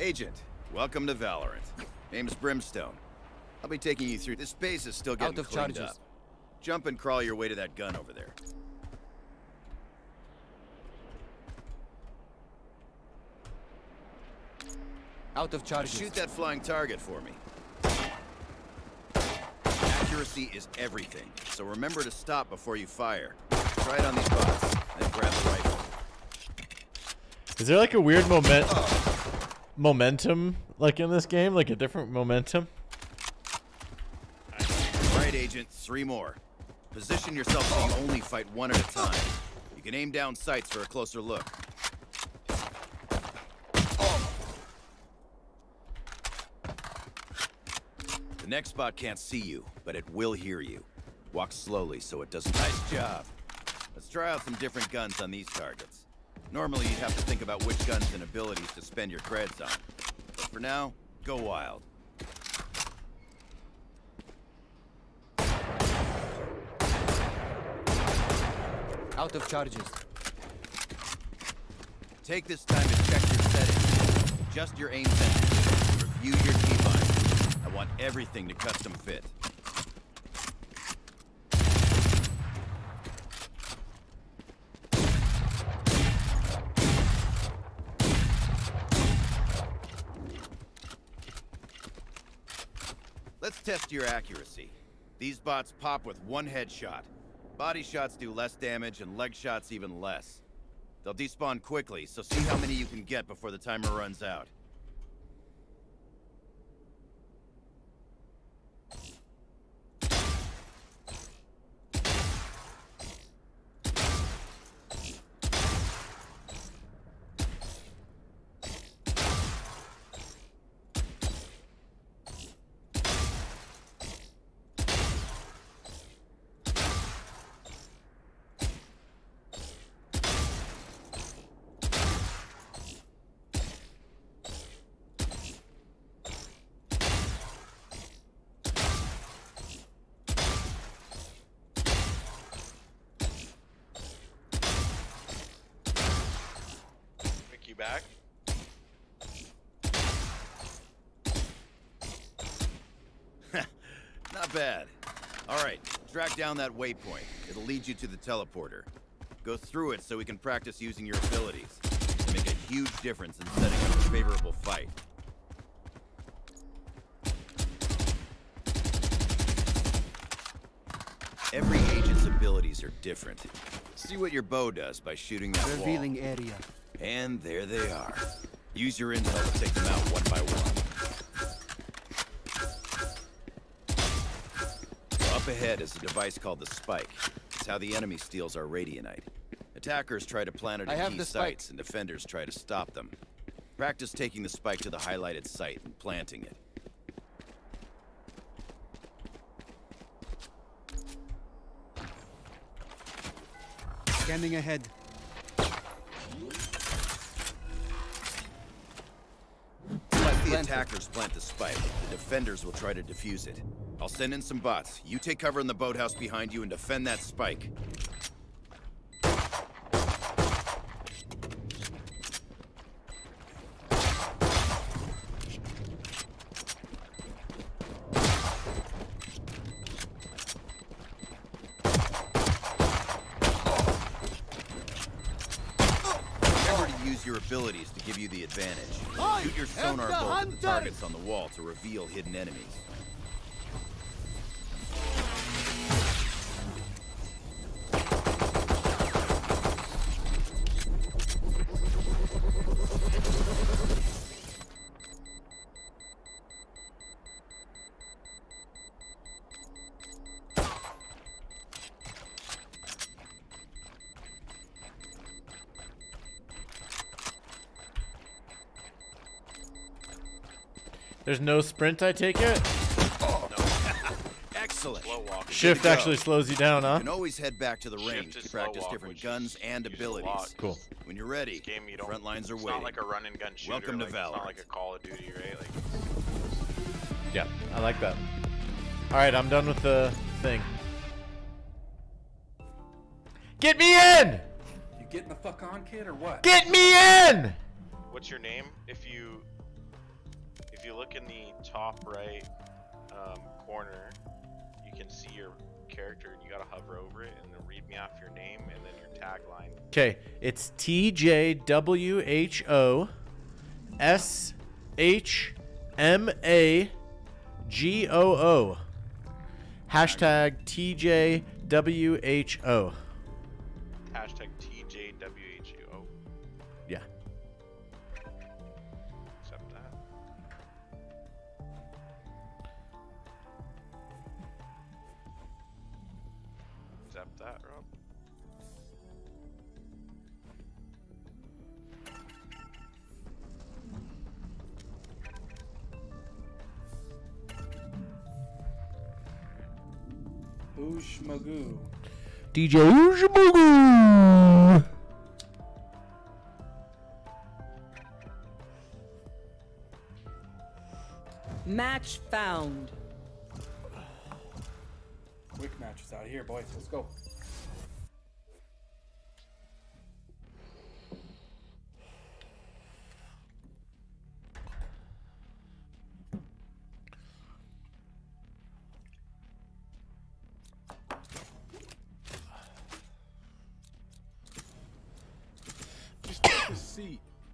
Agent, welcome to Valorant. Name's Brimstone. I'll be taking you through. This base is still getting Out of cleaned charges. up. Jump and crawl your way to that gun over there. Out of charges. Shoot that flying target for me. Accuracy is everything, so remember to stop before you fire. Try it on these bots, then grab the rifle. Is there like a weird moment oh. Momentum like in this game? Like a different momentum? Right, Agent, three more. Position yourself so you only fight one at a time. You can aim down sights for a closer look. The next bot can't see you, but it will hear you. Walk slowly so it doesn't. Nice job. Let's try out some different guns on these targets. Normally, you'd have to think about which guns and abilities to spend your creds on. But for now, go wild. Out of charges. Take this time to check your settings. Adjust your aim sensors. Review your keybinds. I want everything to custom fit. Test your accuracy. These bots pop with one headshot. Body shots do less damage and leg shots even less. They'll despawn quickly, so see how many you can get before the timer runs out. Pick you back. Not bad. All right, track down that waypoint. It'll lead you to the teleporter. Go through it so we can practice using your abilities. They make a huge difference in setting up a favorable fight. Every agent's abilities are different. See what your bow does by shooting that wall. Revealing area. And there they are. Use your intel to take them out one by one. Ahead is a device called the Spike. It's how the enemy steals our Radianite. Attackers try to plant it at key the sites, and defenders try to stop them. Practice taking the Spike to the highlighted site and planting it. Scanning ahead. The attackers plant the spike. The defenders will try to defuse it. I'll send in some bots. You take cover in the boathouse behind you and defend that spike. Reveal hidden enemies. There's no sprint, I take it? Excellent. Slow walk. Shift to go. actually slows you down, huh? You can always head back to the Shift range to practice different guns and abilities. Cool. When you're ready, This game you don't. front lines are it's waiting. not like a run and gun shooter. Welcome to like, It's not like a Call of Duty, right? Like Yeah, I like that. All right, I'm done with the thing. Get me in! You getting the fuck on, kid, or what? Get me in! What's your name? If you you look in the top right um, corner, you can see your character, and you gotta hover over it, and then read me off your name and then your tagline. Okay, it's T J W H O S H M A G O O. Hashtag T J W H O. Hashtag Boosh Magoo. DJ Ujibugu. Match found. Quick matches out here, boys. Let's go.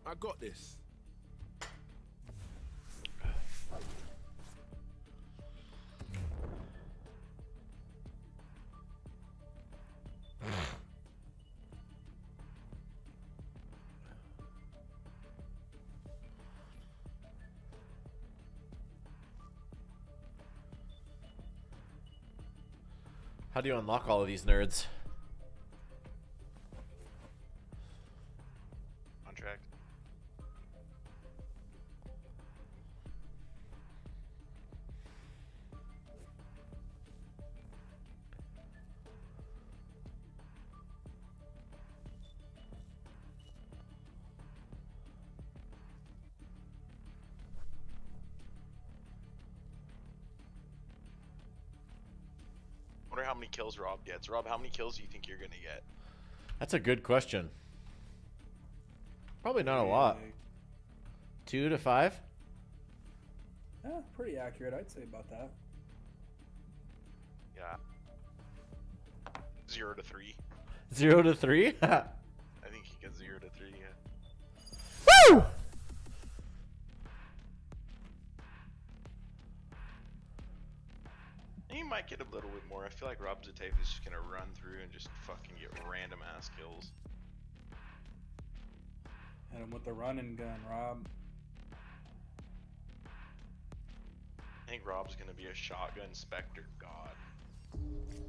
I got this. How do you unlock all of these nerds? Kills Rob gets. Rob, how many kills do you think you're gonna get? That's a good question. Probably not a lot. Two to five? Yeah, pretty accurate. I'd say about that. Yeah. Zero to three. Zero to three? might get a little bit more. I feel like Rob Zatave is just gonna run through and just fucking get random ass kills. Hit him with the running gun, Rob. I think Rob's gonna be a shotgun Spectre god.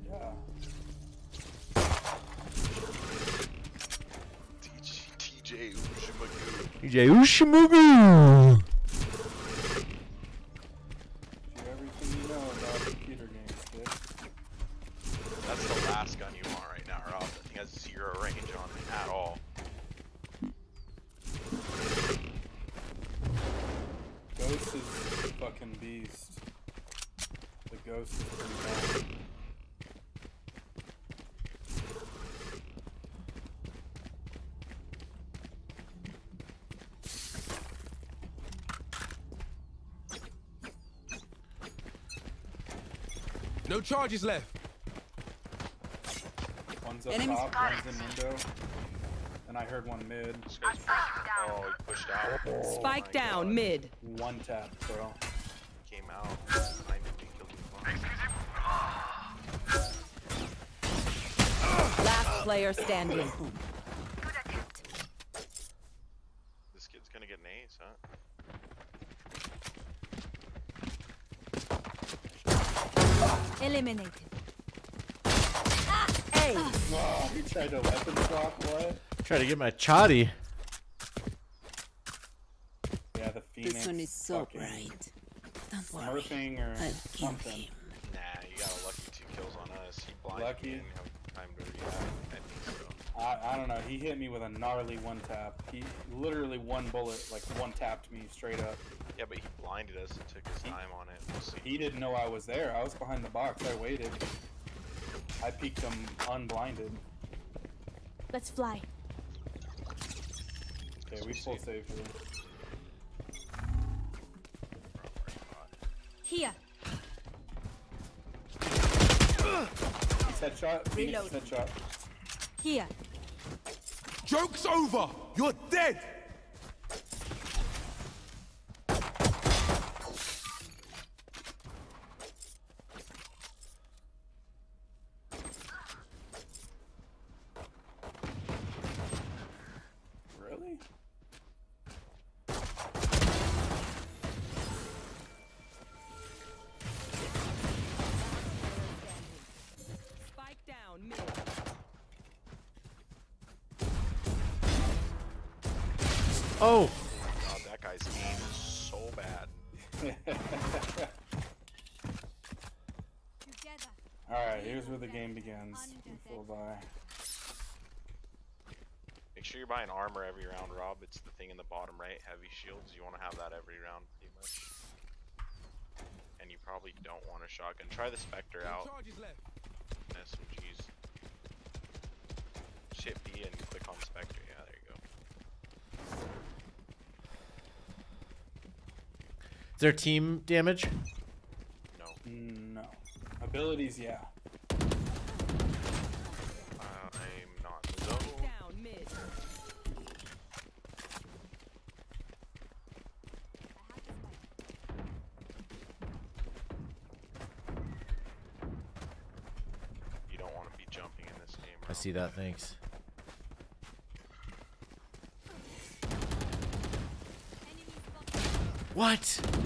Yeah. TJ, TJ Ujimagu. DJ Ushimugu! Do everything you know about computer games, kid. That's the last gun you want right now, Rob. That thing has zero range on it at all. Ghost is a fucking beast. The ghost is pretty bad. No charges left. One's up Enemy top, one's in window. And I heard one mid. Oh, he pushed out. Oh Spike down God. mid. One tap, bro. Came out. Behind him, he killed him. Last player standing. This kid's gonna get an ace, huh? Eliminated. Hey, he tried to weapon swap, what? Try to get my chatty. Yeah, the Phoenix. This one is so fucking bright. Don't worry. Smurfing or I'll kill something. him. Nah, you got a lucky two kills on us. He blinded Lucky? me and time to react. I think so. I, I don't know. He hit me with a gnarly one tap. He literally one bullet, like one tapped me straight up. Yeah, but he blinded us and took his time on it. We'll see. He didn't know I was there. I was behind the box. I waited. I peeked him unblinded. Let's fly. Okay, we full save here. Here. He's headshot. Phoenix is Reload. headshot. Here. Joke's over! You're dead! Buy. Make sure you're buying armor every round, Rob. It's the thing in the bottom right. Heavy shields. You want to have that every round, pretty much. And you probably don't want a shotgun. Try the Spectre out. charges left. SMGs. Hit B and click on Spectre. Yeah, there you go. is there team damage? No. No. Abilities, yeah. See that. Thanks. What?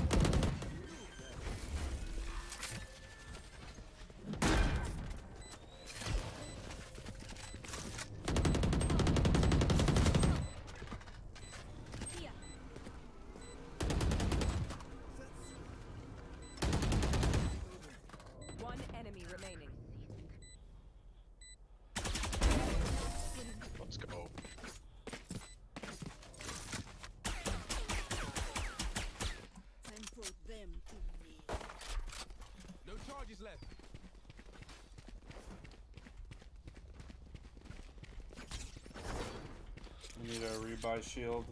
Need a rebuy shield.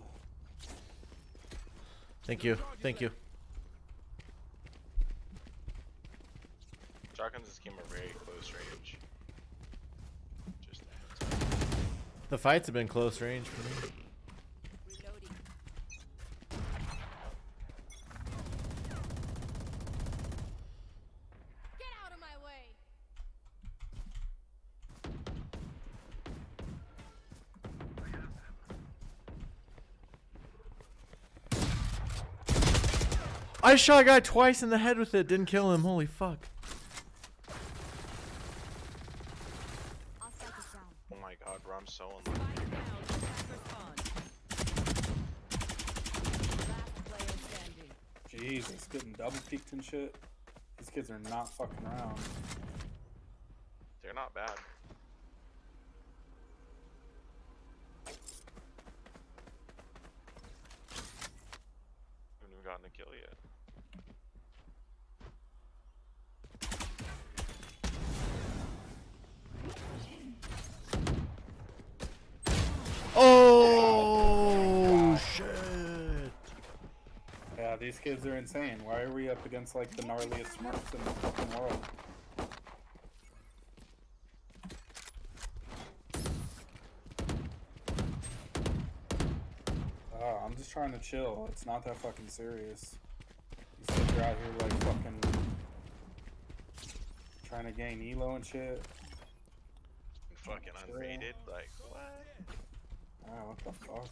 Thank you. Thank you. Shotguns in this game are very close range. Just a heads up. The fights have been close range for me. I shot a guy twice in the head with it. Didn't kill him. Holy fuck. Our sight is down. Oh my god, bro, I'm so unlucky. Spike down. Attacker spawn. Last player. Jesus, getting double peeked and shit. These kids are not fucking around. They're not bad. Haven't even gotten a kill yet. Oh shit. Yeah, these kids are insane. Why are we up against like the gnarliest smurfs in the fucking world? Oh, I'm just trying to chill. It's not that fucking serious. These kids are out here like fucking trying to gain elo and shit. And fucking unrated, like what? Oh, what the fuck?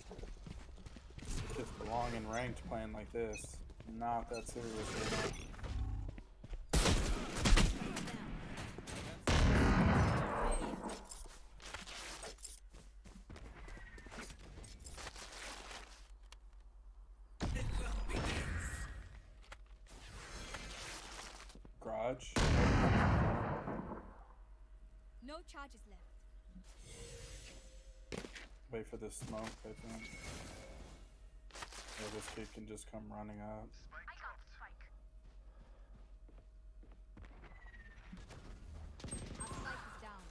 Just belong in ranked playing like this. Not that serious right now. Garage. No charges left. Wait for this smoke, I think. This kid can just come running up.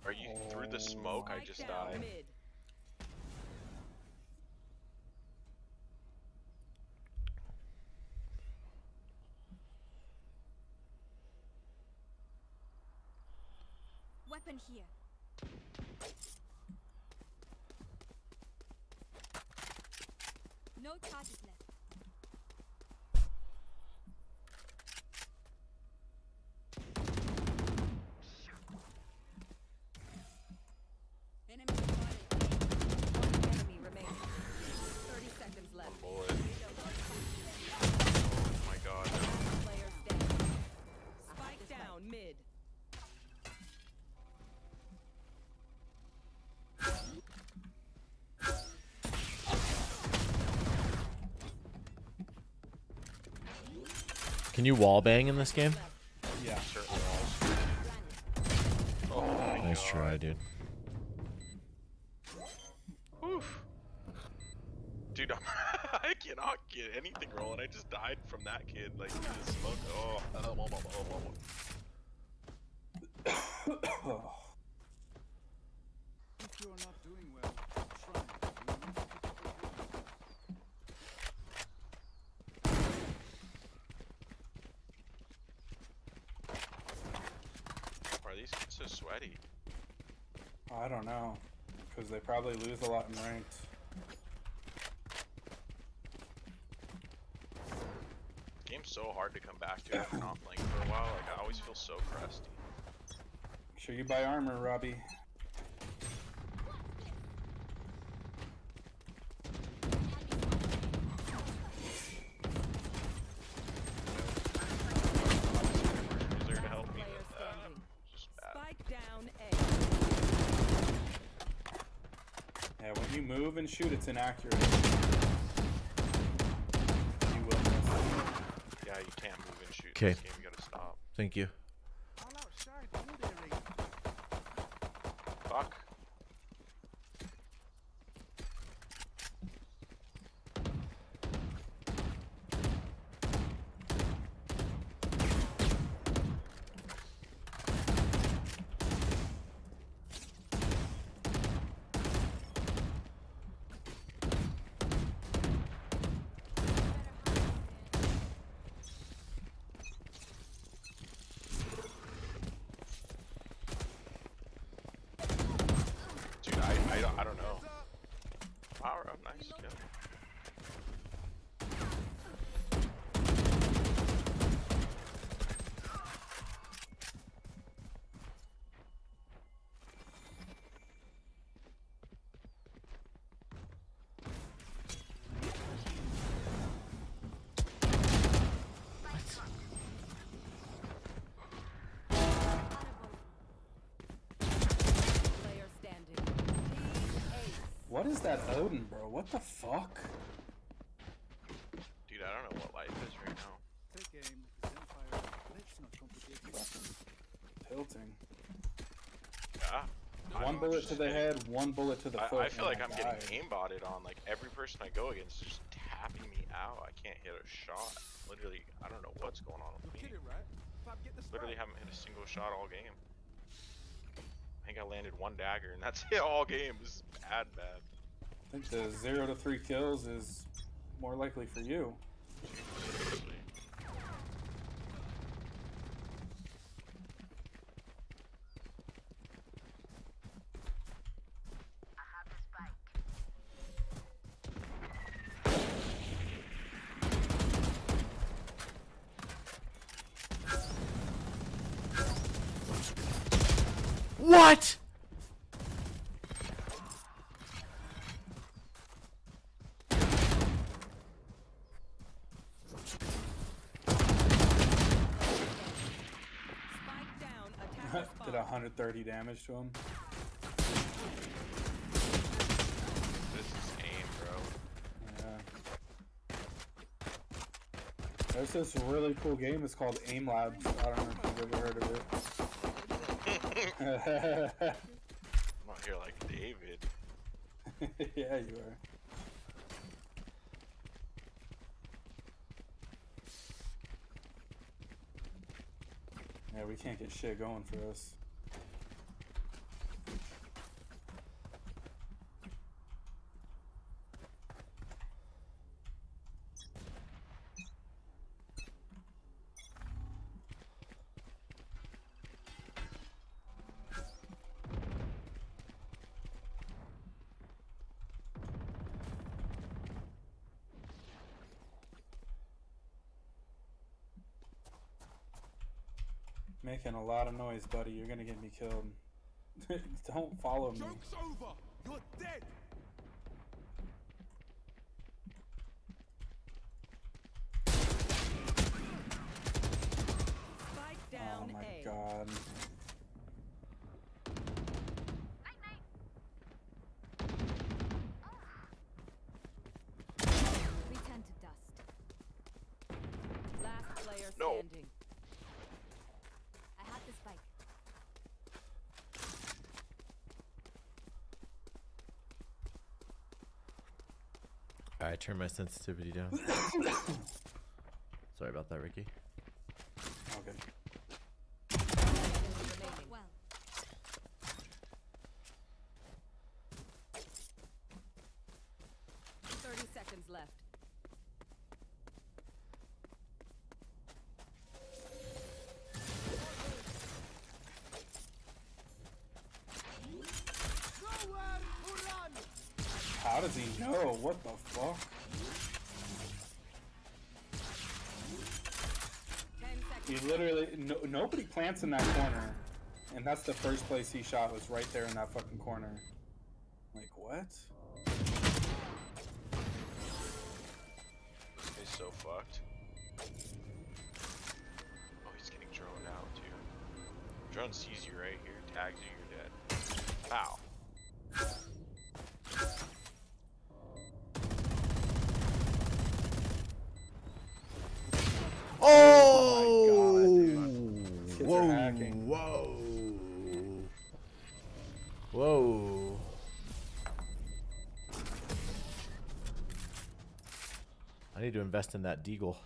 Are you oh. through the smoke? I just died. Weapon here. Can you wall bang in this game? Yeah. Certain walls. Oh Nice god. try, dude. Oof. Dude, I cannot get anything rolling. I just died from that kid. Like, just smoked. Oh, oh, oh, oh, oh, oh. oh. Oh, If you're not doing well, try. You need to keep up with your- Why are these kids so sweaty? I don't know. Because they probably lose a lot in ranked. Game's so hard to come back to after not playing for a while. Like, I always feel so crusty. Make sure you buy armor, Robbie. Is there to help me Player with that? standing. Just bad. Spike down A. Yeah, when you move and shoot, it's inaccurate. You will miss. Yeah, you can't move and shoot. in 'Kay. This game, you gotta stop. Thank you. All outside, wildering. Fuck. Dude, I, I, don't, I don't know. Power up, nice kill. Player standing. Team ace. What is that Odin, bro? What the fuck? Dude, I don't know what life is right now. Take aim, Zenfire. Let's not complicate things. Fucking tilting. Yeah. One don't bullet to the head, one bullet to the I, foot. I feel like I'm died. getting aimbotted on. Like every person I go against is just tapping me out. I can't hit a shot. Literally, I don't know what's going on with me. right? Fab, Literally strike. haven't hit a single shot all game. I think I landed one dagger and that's it all game. This is bad, bad. I think the zero to three kills is more likely for you. 30 damage to him. This is aim, bro. Yeah. There's this really cool game. It's called Aim Labs. I don't know if you've ever heard of it. I'm out here like David. yeah, you are. Yeah, we can't get shit going for us. Making a lot of noise, buddy. You're gonna get me killed. Don't follow me. Joke's over. You're dead. Spike Oh down my A. god. Return to dust. Last player No. standing. I have the spike. Alright, turn my sensitivity down. Sorry about that, Ricky. Okay. Fought well. Thirty seconds left. How does he know? What the fuck? Ten He seconds. literally no, nobody plants in that corner, and that's the first place he shot was right there in that fucking corner. Need to invest in that deagle.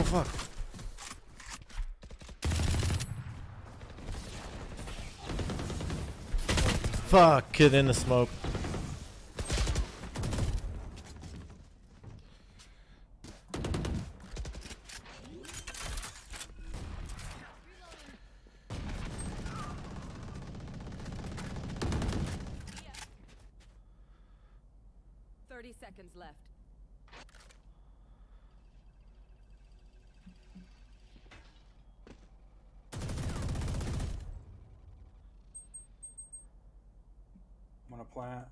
Oh fuck! Fuck! Kid in the smoke. Thirty seconds left. Plant.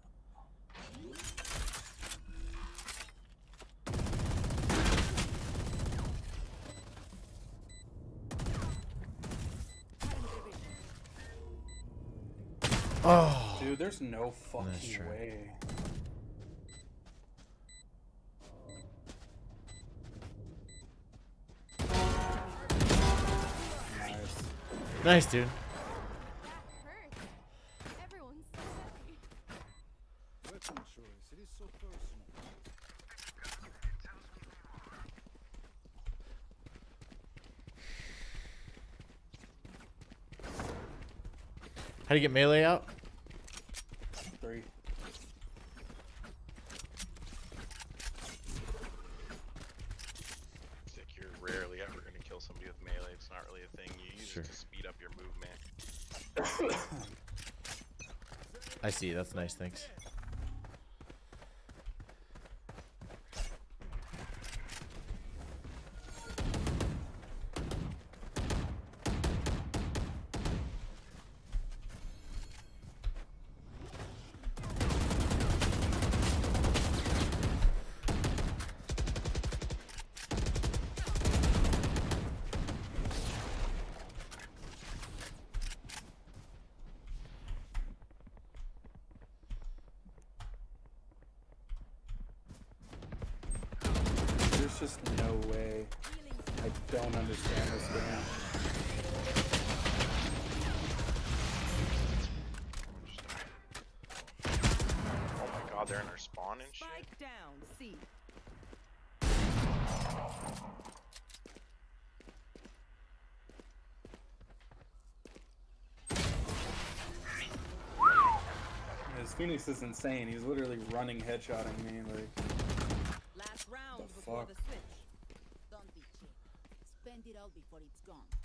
Oh! Dude, there's no fucking way. Nice. Nice, dude. That hurt. Everyone's so happy. Weapon choice. It is so personal. How do you get melee out? Three. It's you're rarely ever gonna kill somebody with melee. It's not really a thing. You use Sure. it to speed up your movement. I see. That's nice. Thanks. Phoenix is insane. He's literally running headshotting me. Like, Last round The before fuck? the switch. Don't be cheap. Spend it all before it's gone.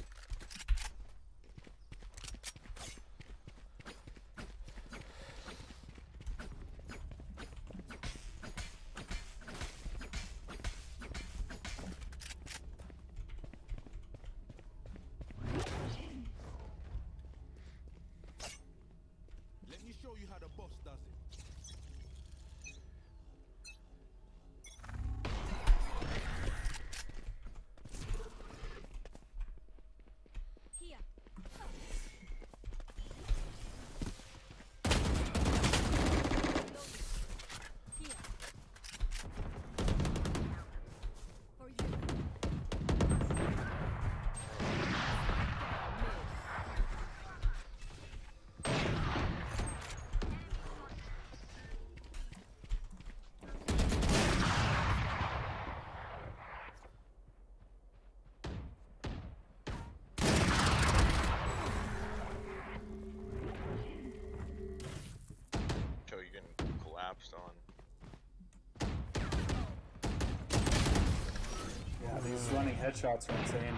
Yeah, headshots are insane.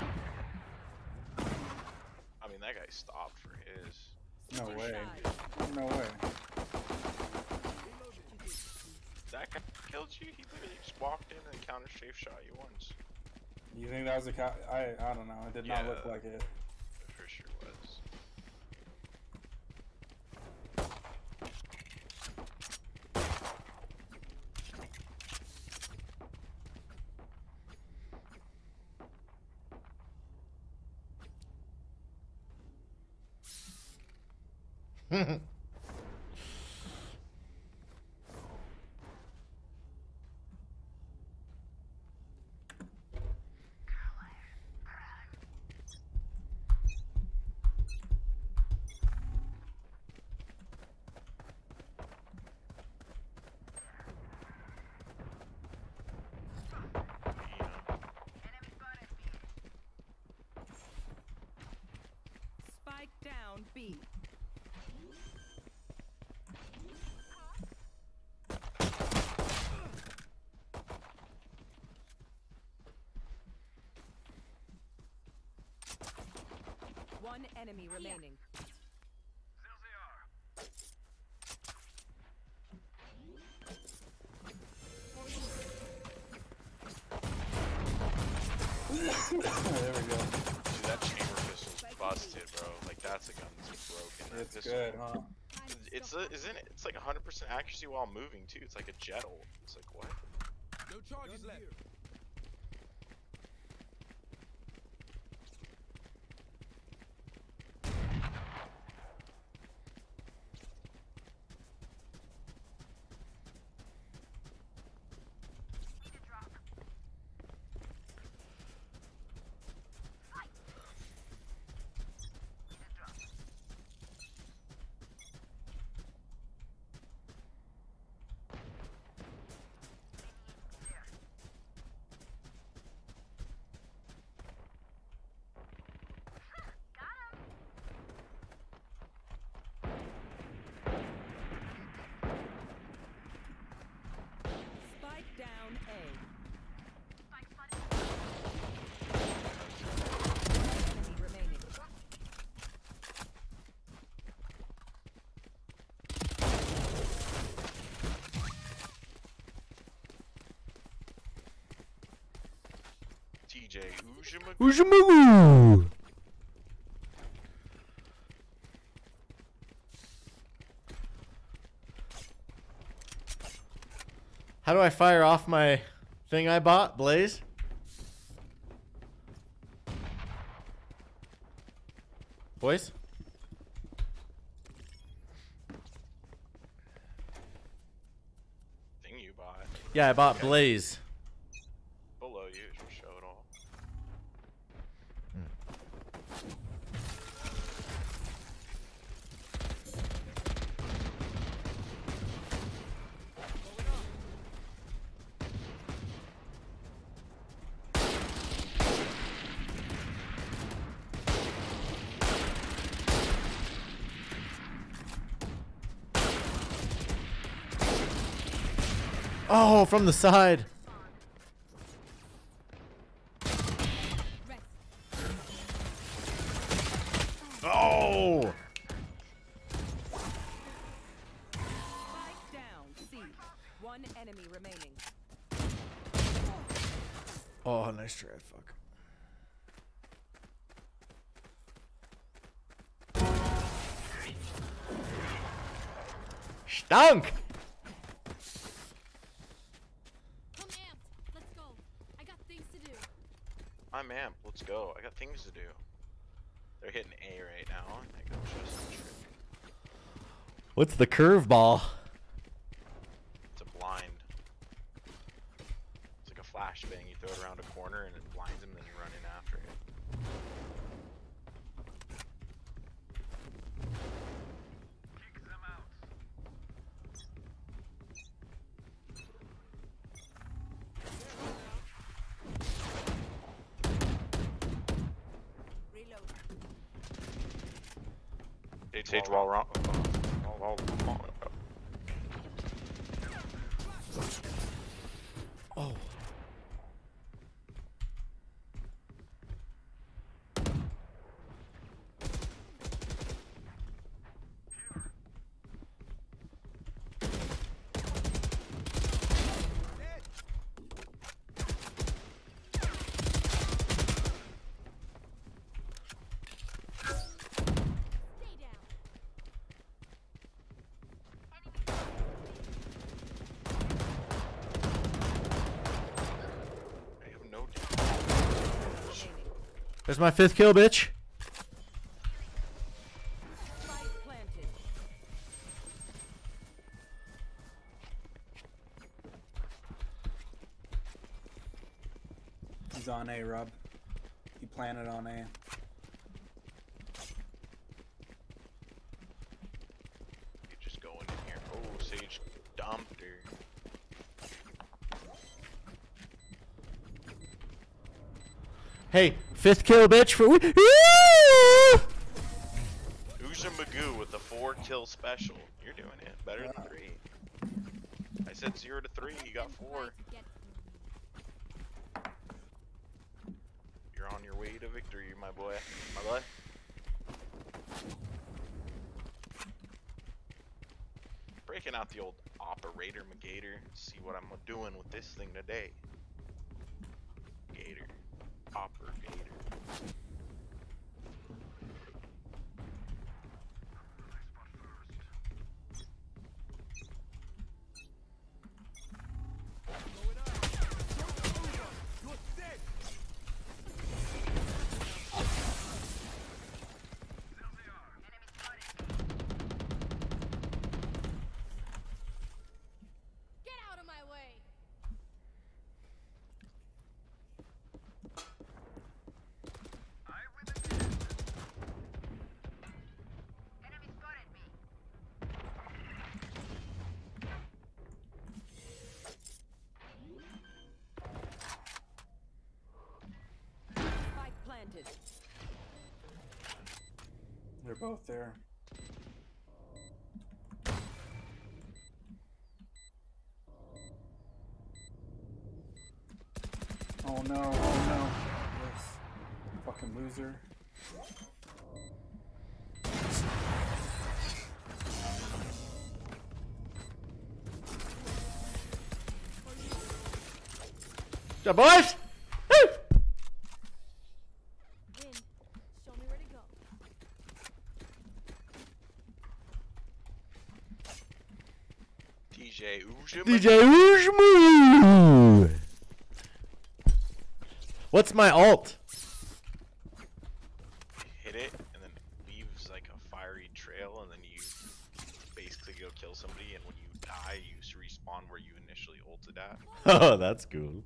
I mean, that guy stopped for his. No way. side. No way. That guy killed you? He literally just walked in and counter strafe shot you once. You think that was a cow? I I don't know. It did not look like it. It for sure was. You know, Spike down. B. One enemy remaining. Oh, there we go. dude, that chamber pistol's busted, bro. Like that's a gun that's broken. It's pistol- good, huh? It's a, isn't it? It's like 100% accuracy while moving too. It's like a Jett ult. It's like what? No charges left. Spike down A. Enemy remaining. TJ Ujima. Ujimagu! How do I fire off my thing I bought, Blaze? Boys? Thing you bought Yeah, I bought Blaze. below you. Oh, from the side. Things to do. They're hitting A right now. I think I'm just What's the curveball? It's a blind. It's like a flashbang. You throw it around a corner and it blinds him, then you run in after it. Reload. Sage, Sage wall wrong. Wall, wall, wall, Oh. Stay down. I have no damage. There's my fifth kill, bitch. Fifth kill, bitch. For. Uja Magoo with the four kill special. You're doing it better than three. I said zero to three. You got four. You're on your way to victory, my boy. My boy. Breaking out the old operator Magator. See what I'm doing with this thing today. Both there. Oh no, oh no. This fucking loser. Yeah, boys. Woo! Win. Show me where to go. DJ Ujmu. What's my alt? hit it and then it leaves like a fiery trail and then you basically go kill somebody and when you die you respawn where you initially ulted at. Oh, that's cool.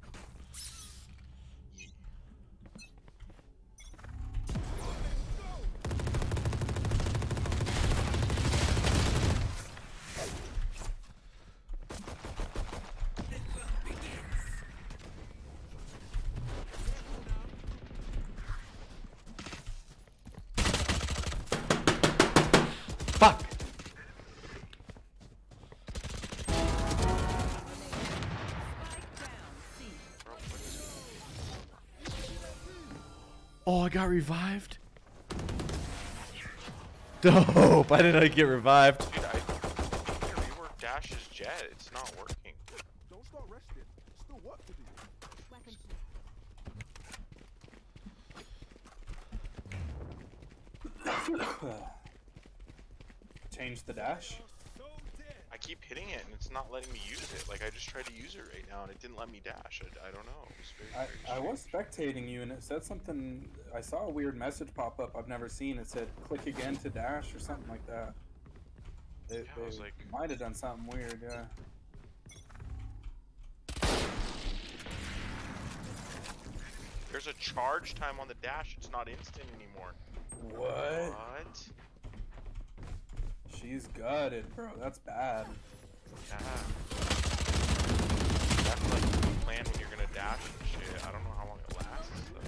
Got revived. Dope. I didn't get revived. Dude, I need to rework Dash's jet. It's not working. Don't start resting. Still work to do. Change the dash. I keep hitting it and it's not letting me use it. Like I just tried to use it right now and it didn't let me dash. I, I don't know. It I, was spectating you and it said something. I saw a weird message pop up I've never seen. It said click again to dash or something like that. It, Yeah, I was they like- might have done something weird, yeah. There's a charge time on the dash. It's not instant anymore. What? What? She's gutted, bro. That's bad. Yeah. That's like the plan when you're gonna dash and shit. I don't know how long it lasts. though.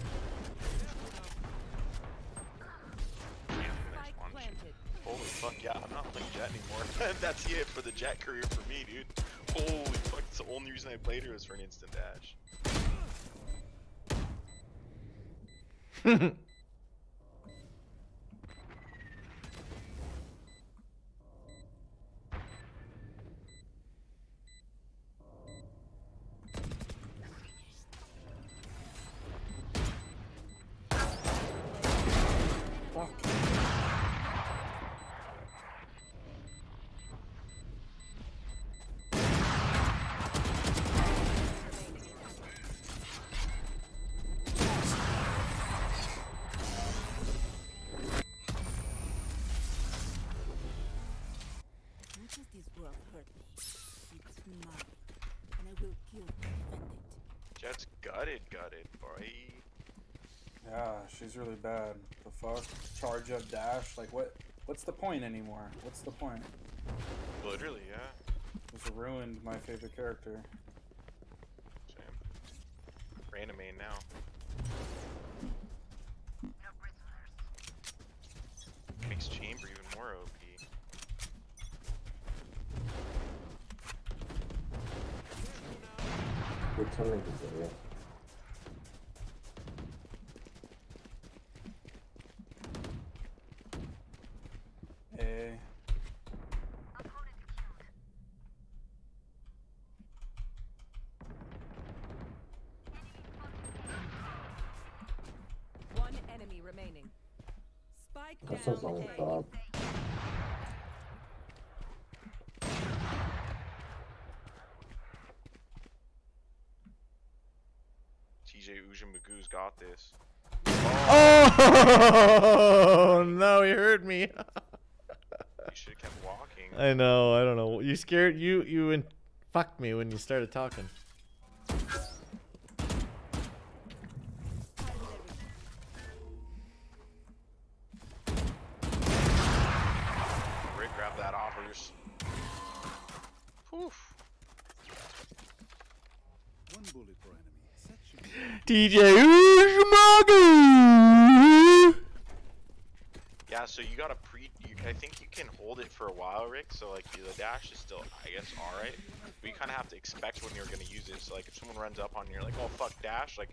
Yeah, next Spike one. planted. Holy fuck yeah, I'm not playing Jett anymore. That's it for the Jett career for me, dude. Holy fuck, it's the only reason I played her was for an instant dash. Jett's gutted, gutted, boy. Yeah, she's really bad. The fuck? Charge up dash? Like what? What's the point anymore? What's the point? Literally, yeah. Just ruined my favorite character. Same. Reanimate now. Makes Chamber even more OP. Which one is it? Yeah. Eh. One enemy remaining. Spike That's down just on A. top. TJ Ujimagoo's got this. Oh no, he heard me. You should have kept walking. I know. I don't know. You scared you you and fucked me when you started talking. TJ Ushmagu. Yeah, so you gotta pre. You, I think you can hold it for a while, Rick. So like the dash is still, I guess, all right. But you kind of have to expect when you're gonna use it. So like if someone runs up on you, you're like, oh fuck, dash. Like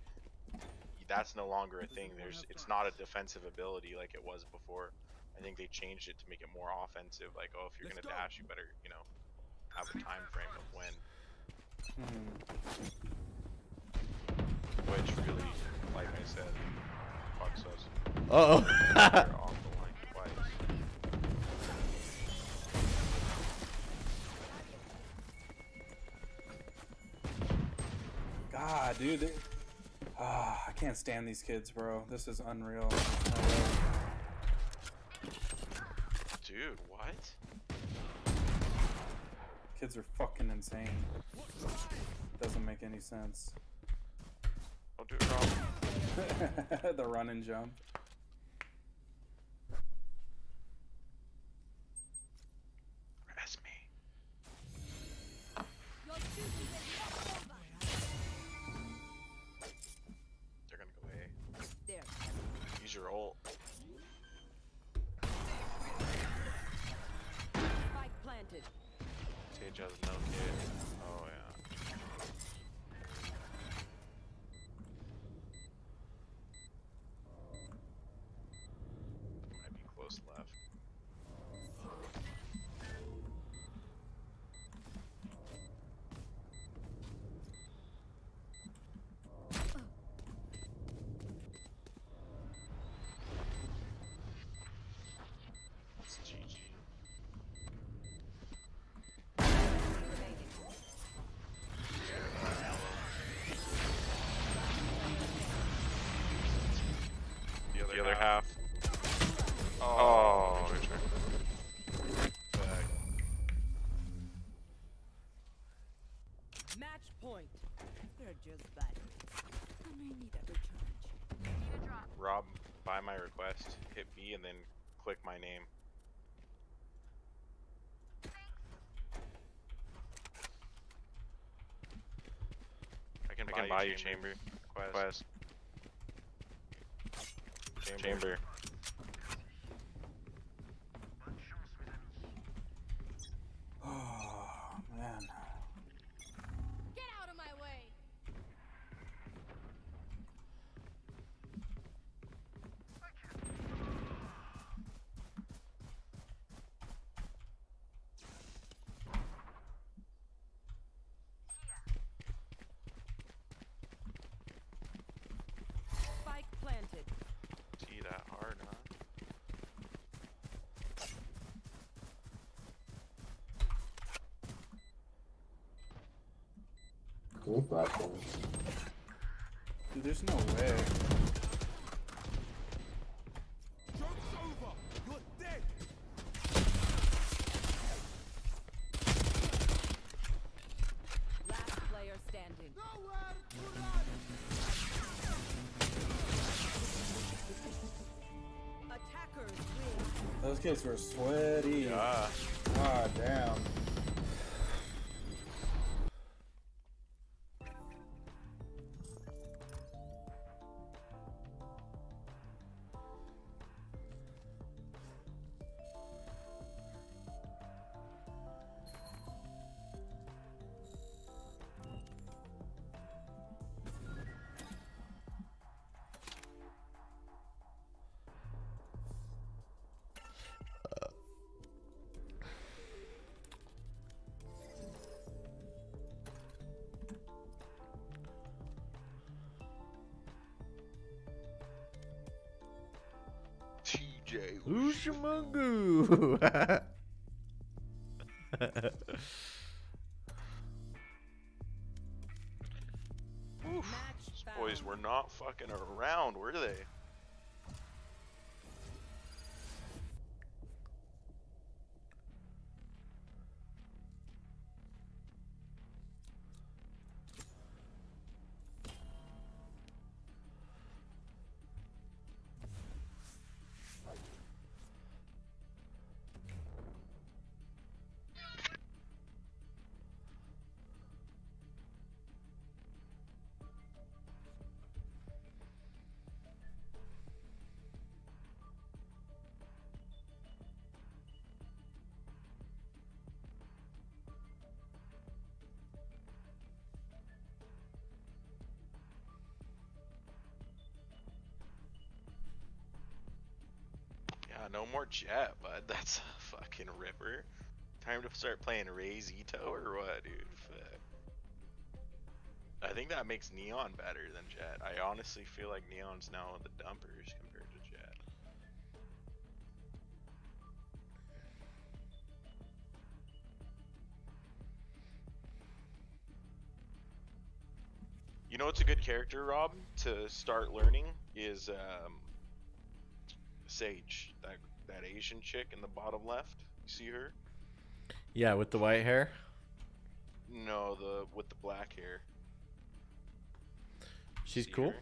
that's no longer a thing. There's, it's not a defensive ability like it was before. I think they changed it to make it more offensive. Like, oh, if you're Let's gonna go. dash, you better, you know, have a time frame of when. Hmm. Which really, like I said, fucks us. Uh oh. We're off the line twice. God, dude. they- Ah, I can't stand these kids, bro. This is unreal. There's no way. Dude, what? Kids are fucking insane. Doesn't make any sense. Don't do it, Rob. the run and jump. Rest me. Your duty is not over. They're gonna go A. There. Use your ult. Spike planted. Sage has no kid. The other half. Oh, oh return. Match point. You're just bad. I may need a recharge. Rob, by my request, hit B and then click my name. I can, I can buy, you chamber. Quest. Chamber. chamber. Oh man. Get out of my way. Spike planted. See that hard, huh? Cool platform. Dude, there's no way. Joke's over. You're dead. Last player standing. Attackers win. Those kids were sweaty. Yeah. God damn. TJ. Ushamungu. Oof. Match These found. not fucking around, were they? No more Jett, bud. That's a fucking ripper. Time to start playing Ray Zito or what, dude? Fuck. I think that makes Neon better than Jett. I honestly feel like Neon's now the dumpers compared to Jett. You know what's a good character, Rob, to start learning is um, Sage, that that Asian chick in the bottom left. You see her? yeah, with the white hair. No, the with the black hair. She's See cool. her?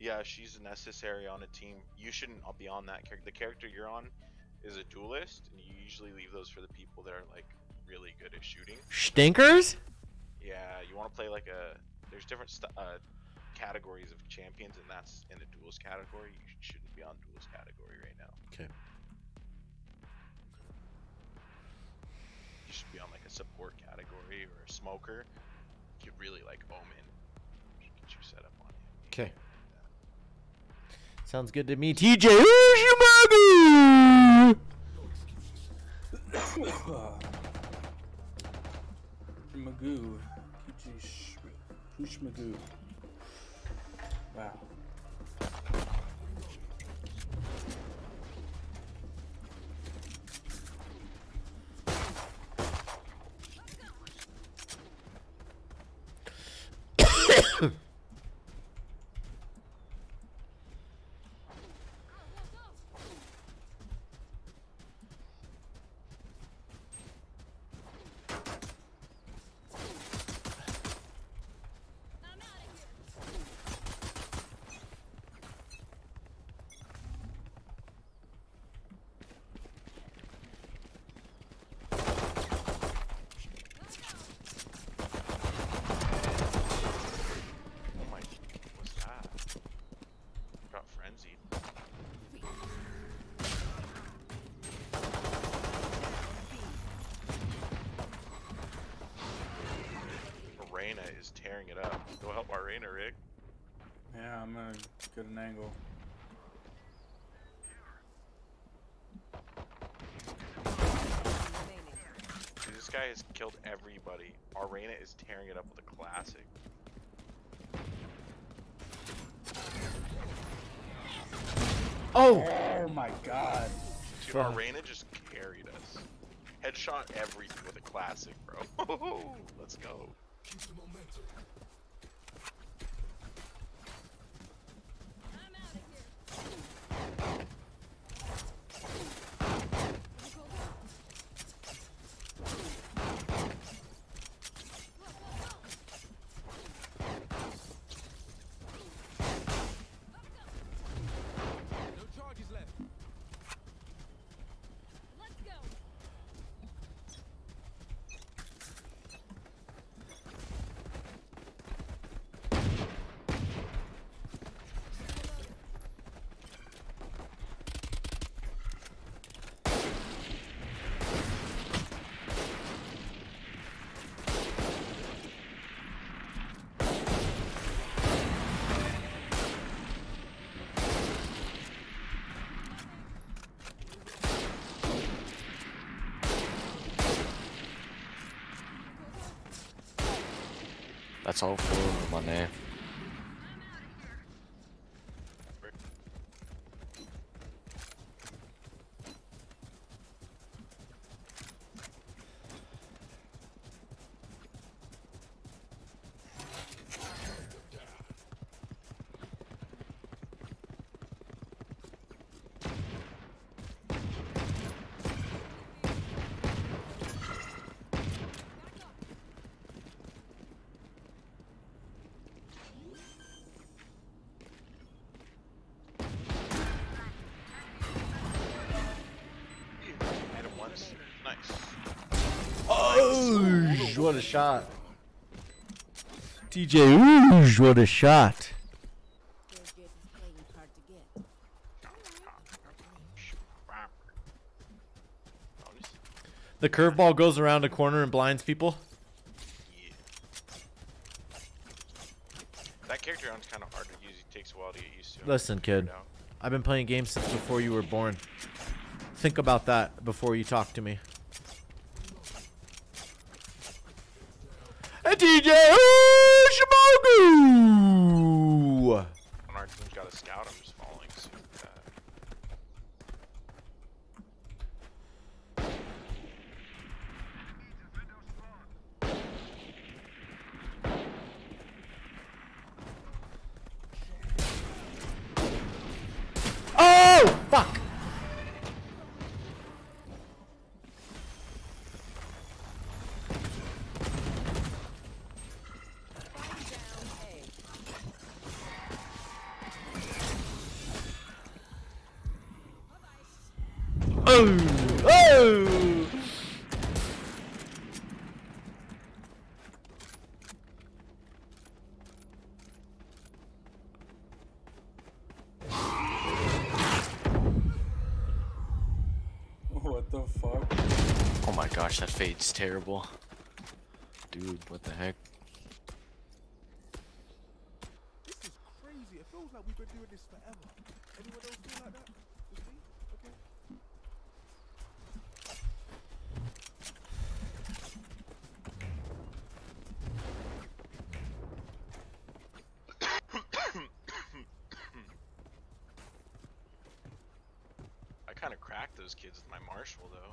Yeah, she's necessary on a team. You shouldn't be on that character. The character you're on is a duelist, and you usually leave those for the people that are like really good at shooting. Stinkers? Yeah, you want to play like a. There's different st- uh, categories of champions, and that's in the duels category. You shouldn't be on duels category right now. Okay. You should be on like a support category or a smoker. You really like Omen. Should Get you set up on him. Okay. Sounds good to me. TJ Ushimagu! Magoo. Kichi Push Magoo. Wow. frenzied. Arena is tearing it up. Go help Arena, Rick. Yeah, I'm gonna get an angle. Dude, this guy has killed everybody. Arena is tearing it up with a classic. Oh! Oh my god. Dude, Arena just carried us. Headshot everything with a classic, bro. Let's go. No charges left. Let's go. That's all four of them on there. Hit him once. Nice. Ooh, what a shot. TJ, ooh, what a shot. Their Jett is playing hard to get. Honest- The curveball goes around a corner and blinds people. Yeah. That character round's kind of hard to use. It takes a while to get used to. Listen, kid. Figure it out. I've been playing games since before you were born. Think about that before you talk to me. Hey, TJ! Ooh, Shibogu! When our team's got a scout, I'm just following suit. with that. Oh, fuck! Oh! Oh! What the fuck? Oh my gosh, that fade's terrible. Dude, what the heck? This is crazy. It feels like we've been doing this forever. Anyone else feel like that? Just me? Okay. I kind of cracked those kids with my marshal though.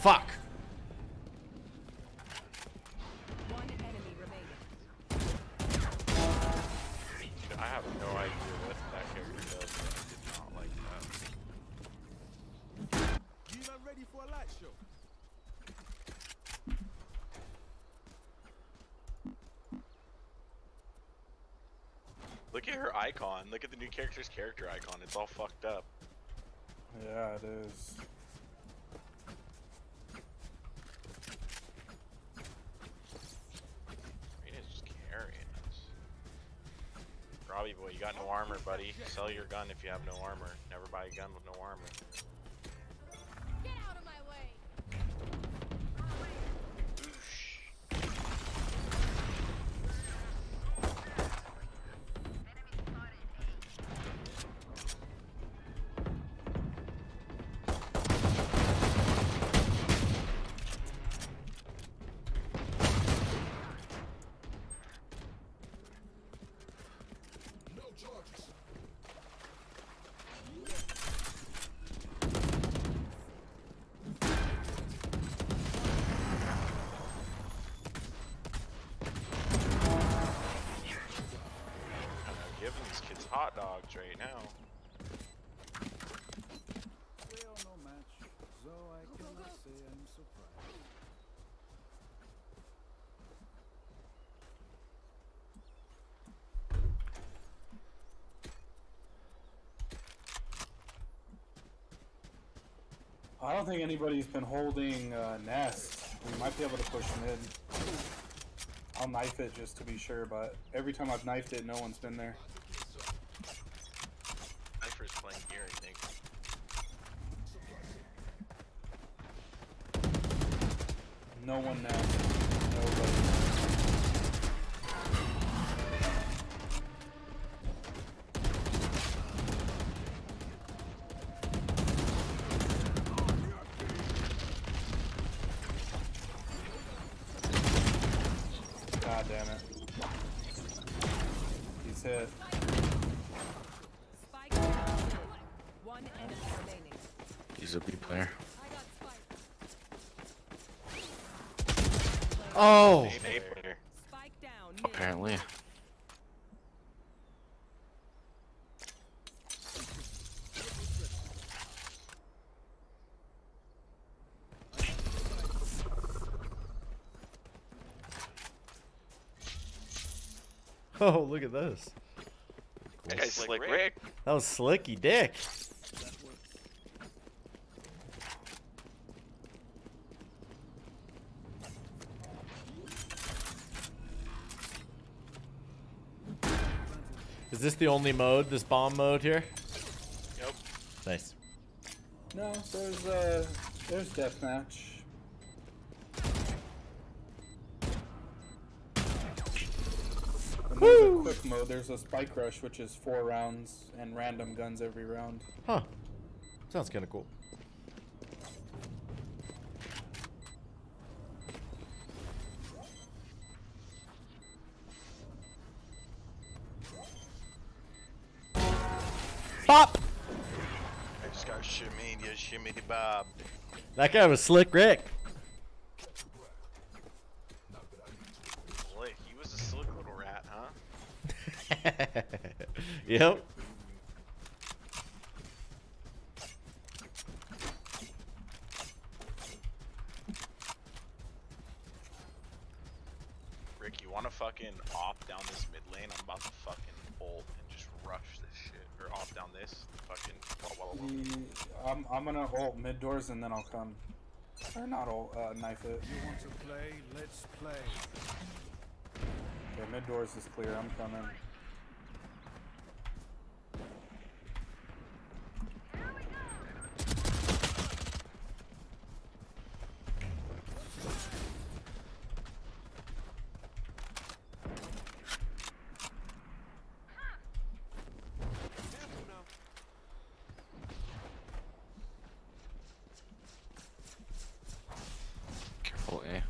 Fuck. One enemy remaining. I have no idea what that character does, but I did not like that. You man ready for a light show? Look at her icon. Look at the new character's character icon. It's all fucked up. Yeah, it is. Sell your gun if you have no armor. Never buy a gun with no I don't think anybody's been holding uh, nest. We might be able to push mid. I'll knife it just to be sure, but every time I've knifed it, no one's been there. Oh. A player. Spike down. Mid. Apparently. Oh, look at this. That guy's slick Rick. That was slicky dick. Is this the only mode, this bomb mode here? Yep. Nice. No, there's uh, there's deathmatch. And there's a quick mode. There's a spike rush, which is four rounds and random guns every round. Huh. Sounds kind of cool. Bob. That guy was slick Rick. Slick. He was a slick little rat, huh? yep. Rick, you wanna fucking off down this mid lane? I'm about to fucking ult and just rush this shit. Or off down this. Fucking. Wah, wah, wah, wah. The- I'm, gonna ult mid doors and then I'll come. Or not ult, uh, knife it. You want to play? Let's play. Okay, mid doors is clear. I'm coming. Careful, A.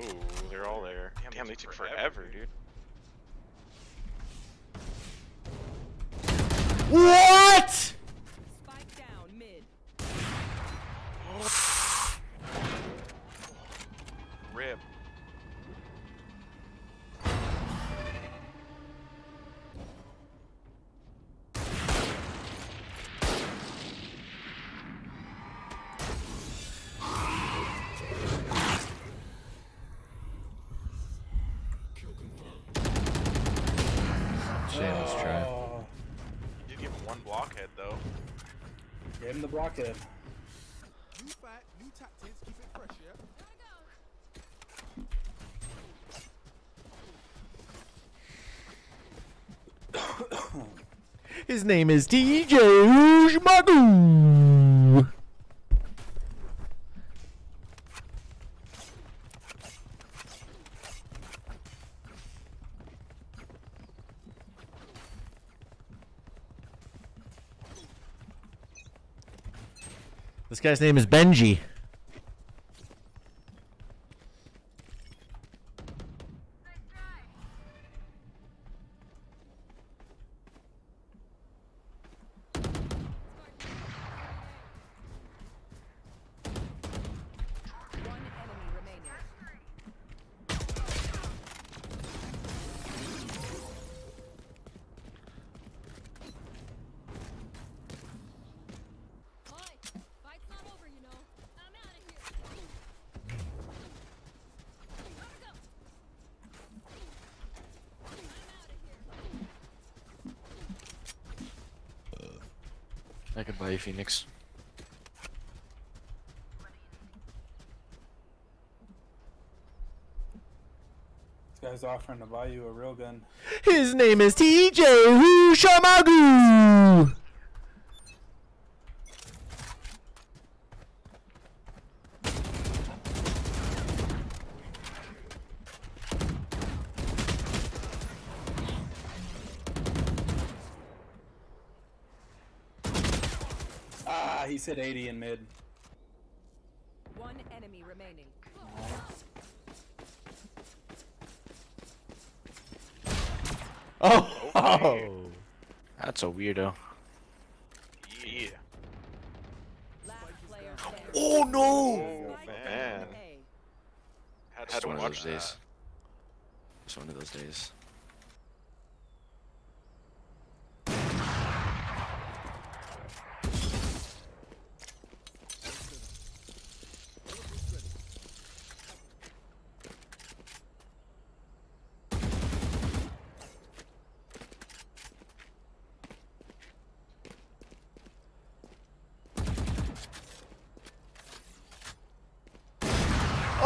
Ooh, they're all there. Damn, they took forever, dude. What? Actually, let's try. Oh, You give him one blockhead though. Gave him the blockhead. New fight, new tactics, keep it fresh, yeah? His name is DJ Ushmagu. This guy's name is Benji. One enemy remaining. Oi, fight's not over, you know. I'm out of here. Gotta go. I'm out of here. I could buy you Phoenix. This guy's offering to buy you a real gun. His name is TJ Ushmagu. Ah, he said 80 in mid. One enemy remaining. Oh. oh. That's a weirdo. Yeah. Last player standing. Oh no! Oh man. Had, Just had to one of watch those days. that. Just one of those days.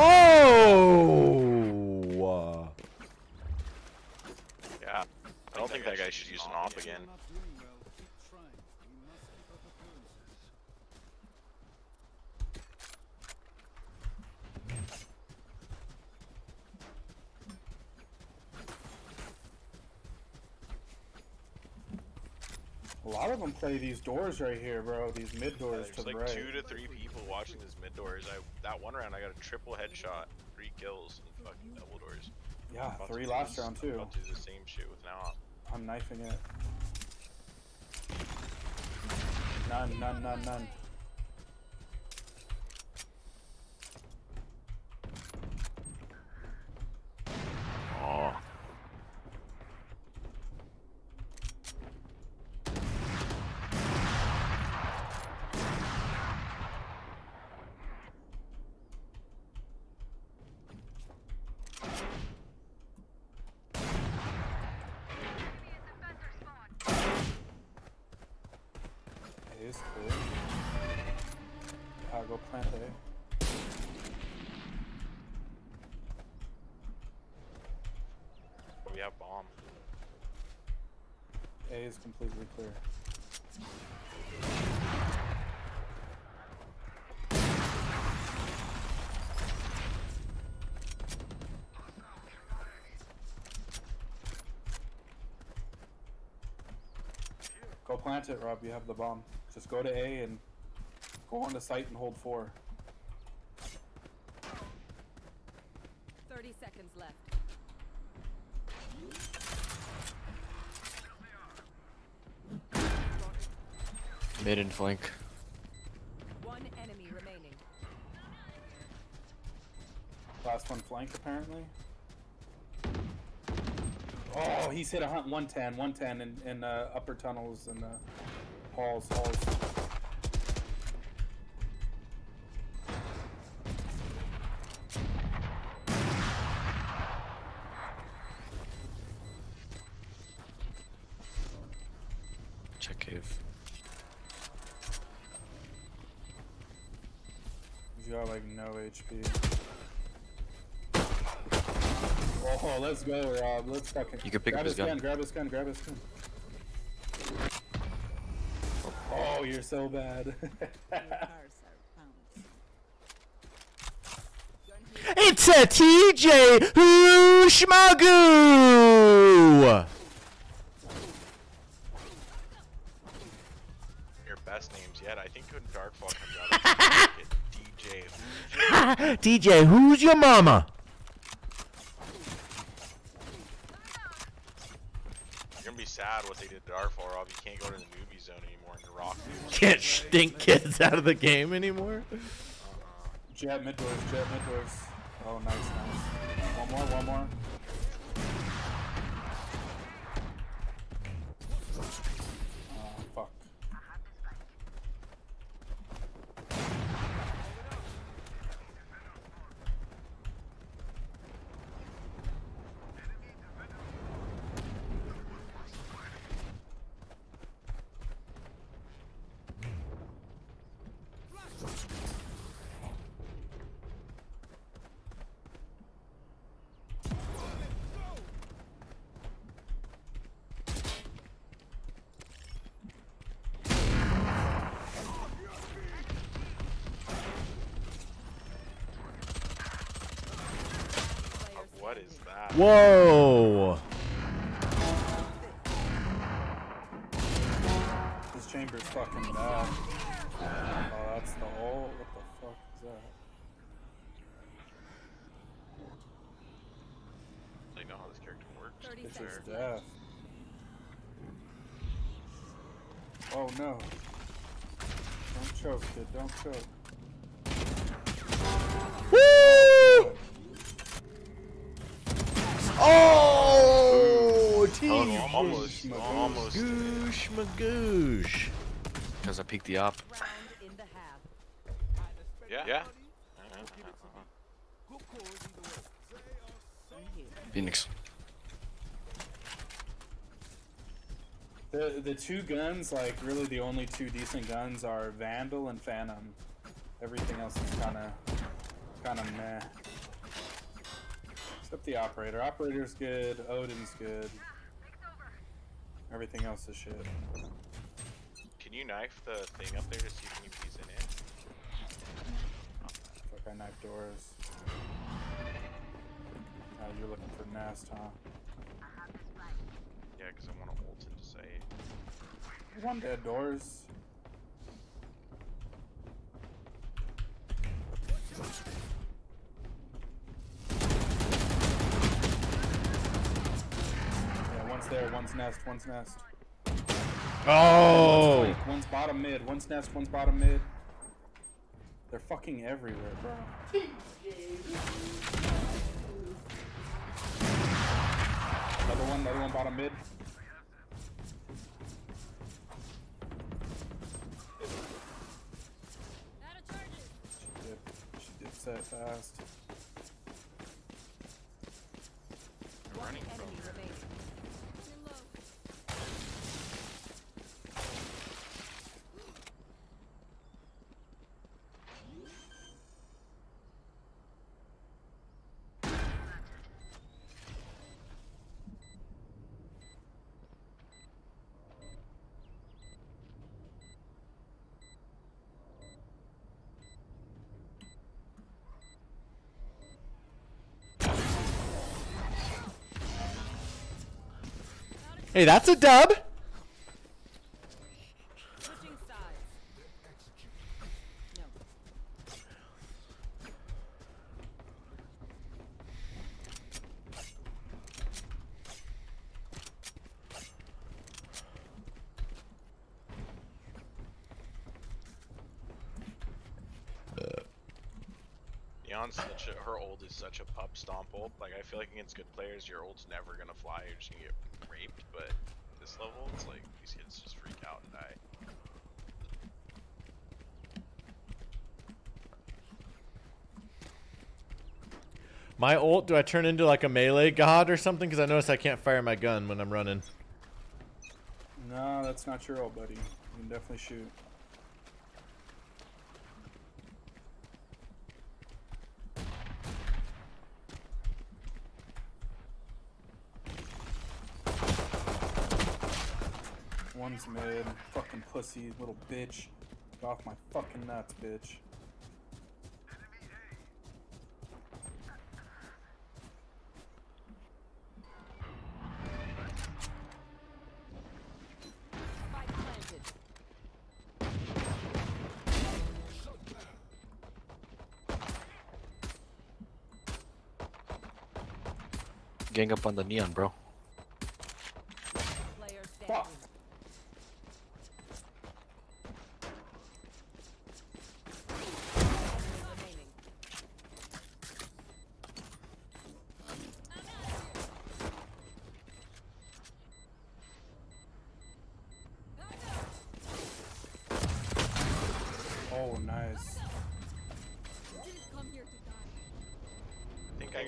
Oh! Yeah. I don't think that guy should use an off again. You're not doing well. Keep trying. You must keep up appearances. A lot of them play these doors right here, bro. These mid doors there's to the like right. two to three people watching these mid doors. I that one round I got a triple headshot, three kills, and fucking double doors. Yeah, to three do last round too. To do the same shit with now. I'm knifing it. None, none, none, none. Bomb. A is completely clear. Go plant it, Rob. You have the bomb. Just go to A and go on the site and hold four. 30 seconds left. Mid and flank. One enemy remaining. Last one flank, apparently. Oh, he's hit a hunt 110, 110 in, in uh, upper tunnels and uh, halls, halls. HP. Oh, let's go, Rob. Let's fucking. You can pick grab up his gun. Grab his gun. Grab his gun. Oh, you're so bad. Your cars are pounds. It's a TJ Hushmagu! DJ. DJ, who's your mama? You're gonna be sad what they did to Darkfall, Rob. You can't go to the newbie zone anymore in the rock. dudes. Can't stink kids out of the game anymore. Jett mid doors. Jett mid doors. Oh, nice, nice. One more. One more. Oh, fuck. What is that? Whoa! This chamber's fucking bad. Oh, that's the hole. What the fuck is that? Do you know how this character works? 30 It's seconds just left. death. Oh no. Don't choke, kid. Don't choke. Oh! TJ almost, almost. Goosh magoosh. Because I peeked the op. Round in the half. Yeah. Yeah. Good cause either way. I'm here. Phoenix. The the two guns, like really the only two decent guns are Vandal and Phantom. Everything else is kind of kind of meh. Except the operator. Operator's good. Odin's good. Everything else is shit. Can you knife the thing up there to see if anybody's in it? Fuck, I knife doors. Uh, you're looking for Nest, huh? Yeah, because I want to ult into say. One dead doors. One's there, one's nest, one's nest. Oh! Flank, One's bottom mid, one's nest, one's bottom mid. They're fucking everywhere, bro. Another one, another one bottom mid. She did, she did set fast. They're One running from enemy remaining. Too low. Hey, that's a dub. Her old is such a pup stomp ult. Like I feel like against good players, your ult's never gonna fly. You're just gonna get. But this level, it's like these kids just freak out and die. My ult, do I turn into like a melee god or something? Because I notice I can't fire my gun when I'm running. No, that's not your ult, buddy. You can definitely shoot. Fucking pussy, little bitch. Get off my fucking nuts, bitch. Gang up on the neon, bro.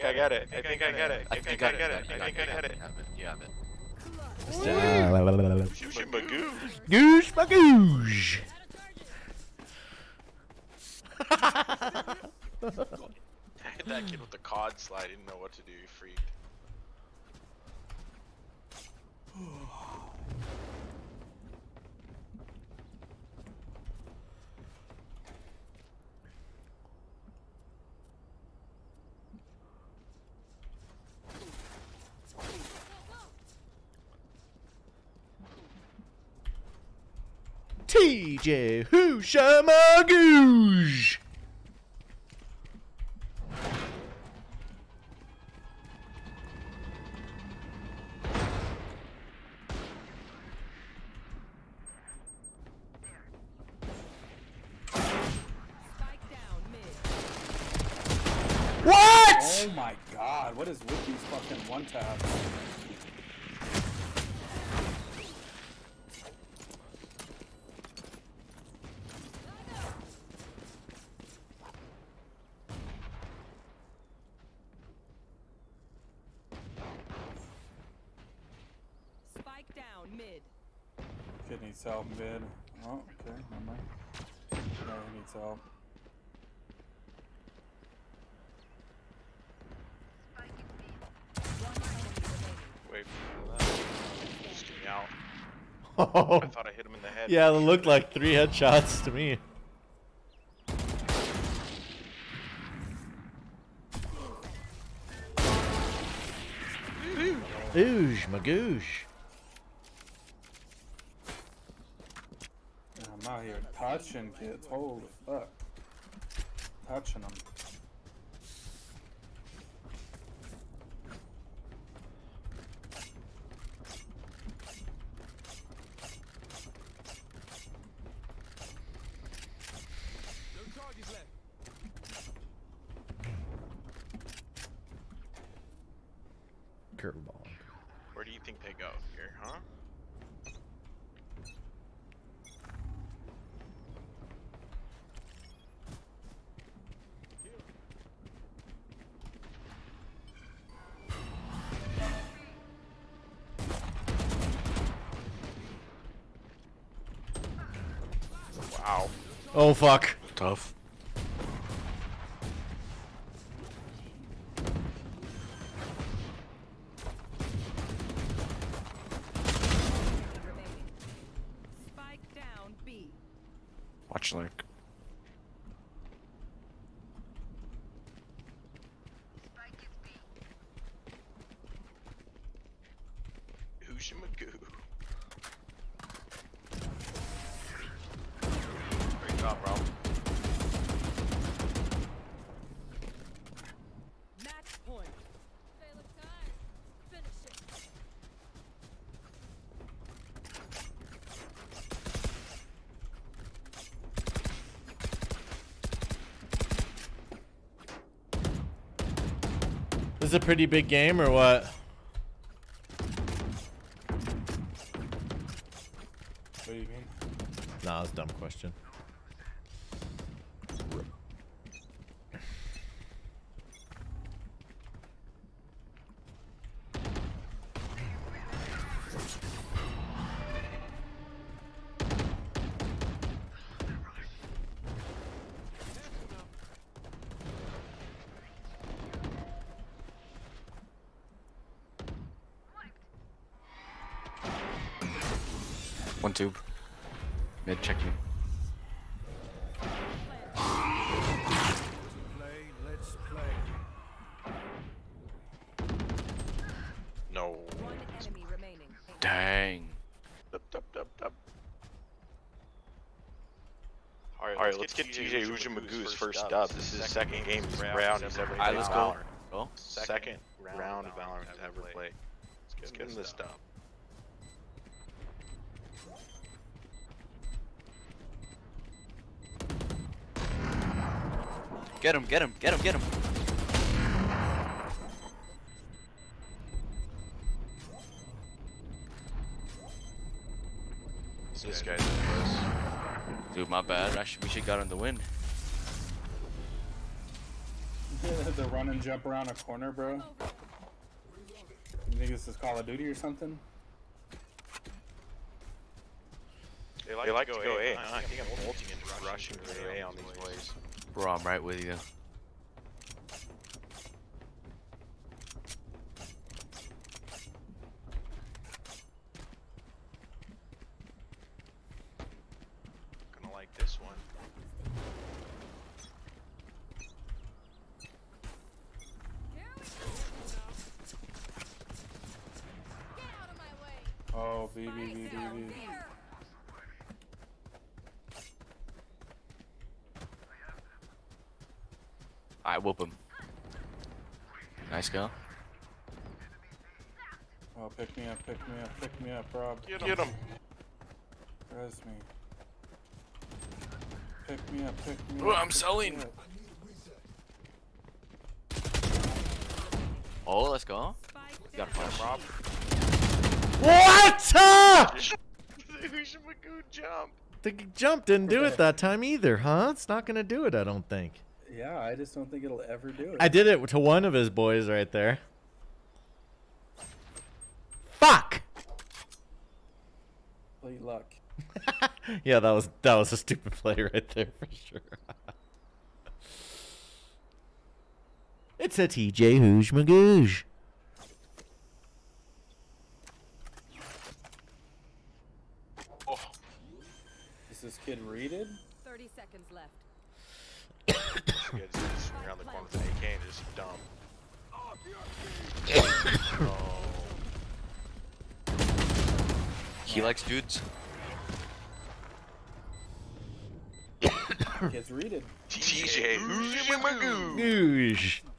Think I get it. I think I get it. I think I get it. I think I get it. You have it. Shooshing Magoo. Goosh bagoosh. that kid with the cod slide didn't know what to do. He freaked. TJ Hushamagoosh. Spike down mid. What? Oh my god, what is with these fucking one taps? Spike down mid. Kid needs mid. Oh, okay, never mind. No, he needs help. One enemy remaining. Wait for that. Just get me out. Oh, I thought I hit him in the head. yeah, it looked like three headshots to me. Oosh, magoosh. And I'm out here touching kids. Holy fuck. Touching them. No charges left. Curveball. Where do you think they go here, huh? Wow. Oh fuck. Tough. remaining. Spike down B. Watch lurk. Ushimagoo. Great job, bro. Match point. They look tired. Finish it. This is a pretty big game or what? Tube. Mid checking. Play. No. One enemy remaining. Dang. Dup, dup, dup, dup. Alright, Alright, let's get TJ Ujimagoo's first dub. This is his second game round he's ever Alright, played let's go. Valorant. Second round of Valorant to ever play. Let's get him this dub. Get him, get him, get him, get him. This guy's the best. Dude, my bad. I should, we should got on the win. the run and jump around a corner, bro. You think this is Call of Duty or something? They like, to go A. I think I'm ulting into rushing to A on these plays. Bro, I'm right with you. Gonna like this one. Here we go. Get out of my way. Oh, B, B, B, B, Down B. here. Alright, whoop him. Nice go. Oh, pick me up, pick me up, pick me up, Rob. Get him. Res me. Pick me up, pick me Oh, up. I'm selling. up. Oh, let's go. Spike You got a down. Rob. What? Ah! Jump. The jump didn't do it that time either, huh? It's not gonna do it, I don't think. Yeah, I just don't think it'll ever do it. I did it to one of his boys right there. Fuck. Complete luck. yeah, that was that was a stupid play right there for sure. it's a TJ Hooge Magooge. Oh, Is this kid readed? 30 seconds left. you guys just swing around the corner with an AK and just dump. He likes dudes. Kid's readed. TJ Ujimagoo. Googe. Go,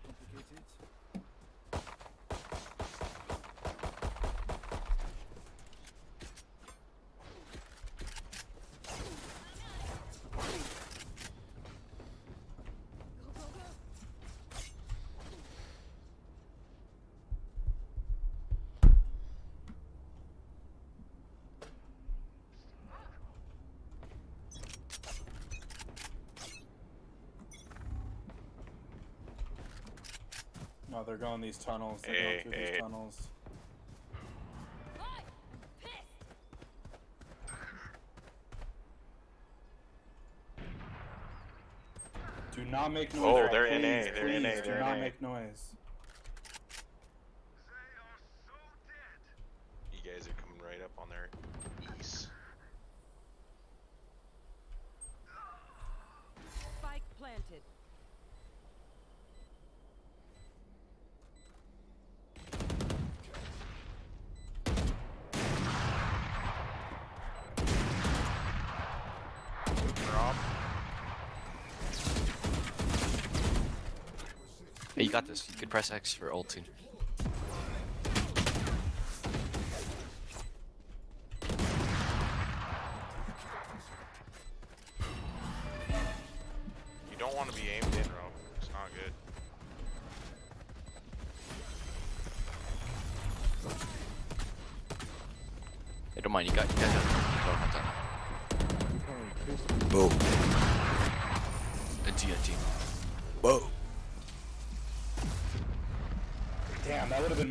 going these tunnels. They're Hey, going eh, through hey. these eh. tunnels. Do not make noise. Oh, they're in A, they're in A, they're Do not make noise. You guys are coming right up on their east. Spike planted. Rob. Hey, you got this. You can press X for ulting.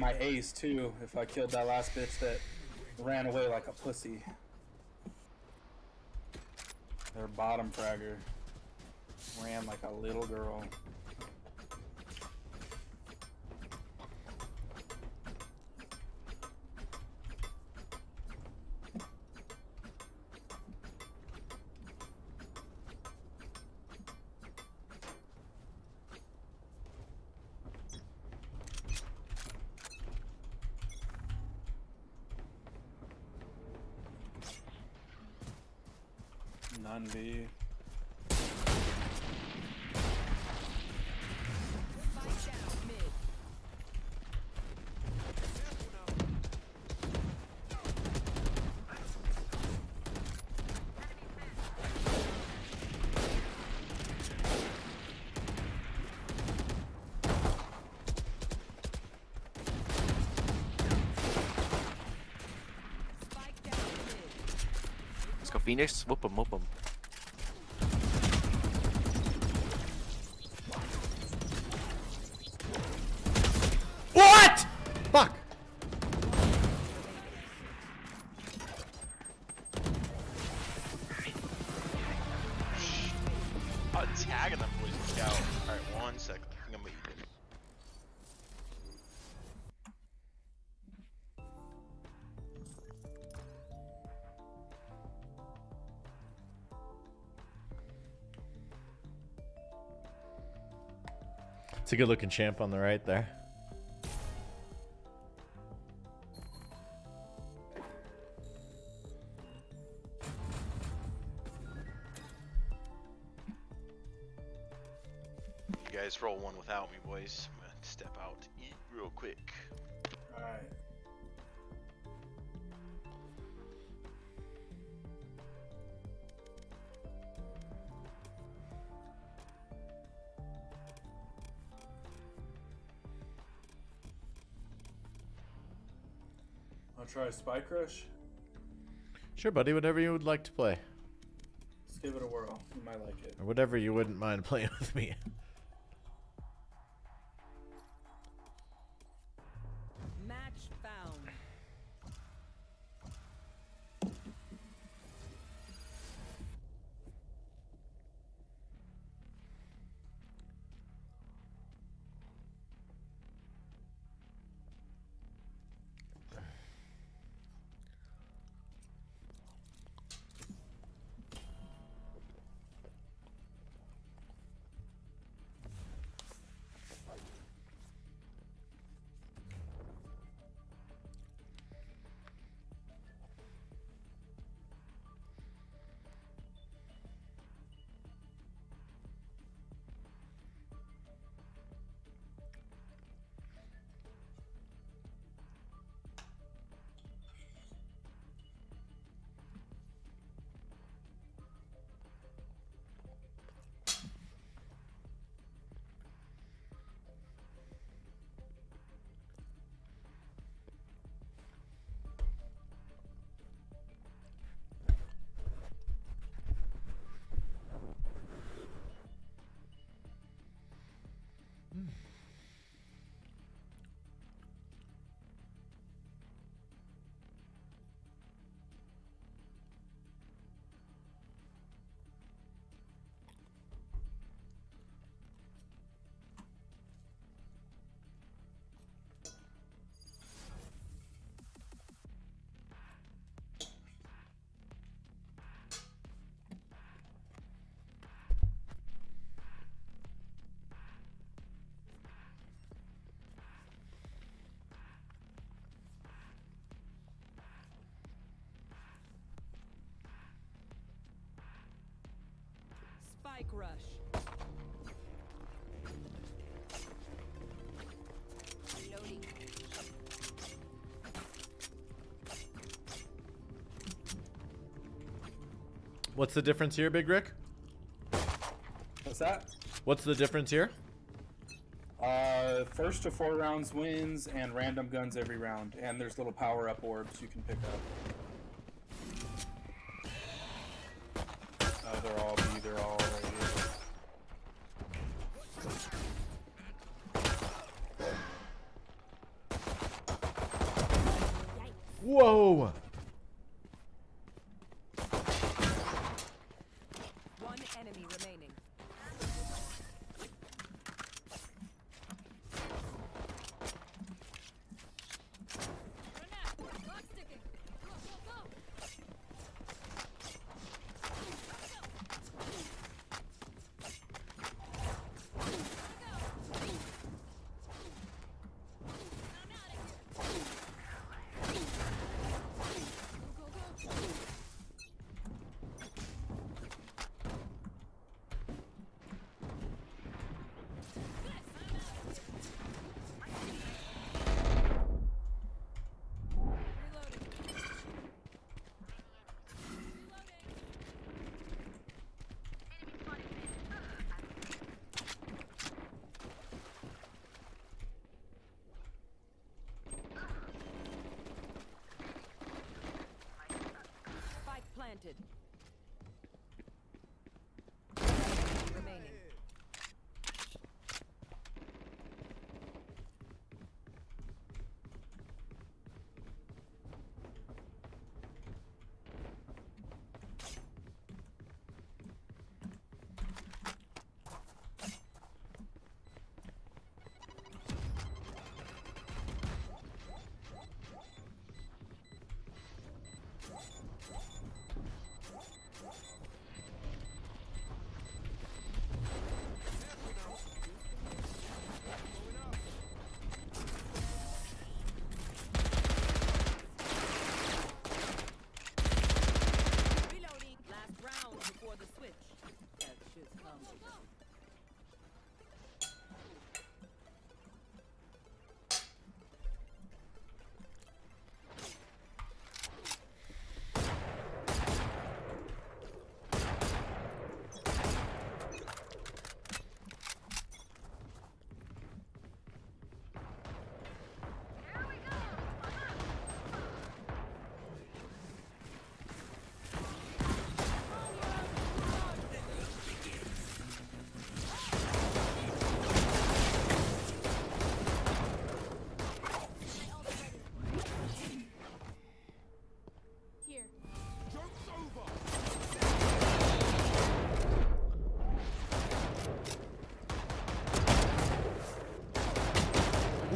My ace too if I killed that last bitch that ran away like a pussy. Their bottom fragger ran like a little girl. None B. Spike down mid. Spike down mid. Let's go Phoenix. Whoop him, whoop him. It's a good looking champ on the right there. I'll try Spike Rush. Sure, buddy. Whatever you would like to play, Let's give it a whirl. You might like it. or whatever you wouldn't mind playing with me. Spike rush. Reloading. What's the difference here, Big Rick? What's that? What's the difference here? Uh, first to four rounds wins, and random guns every round. And there's little power up orbs you can pick up.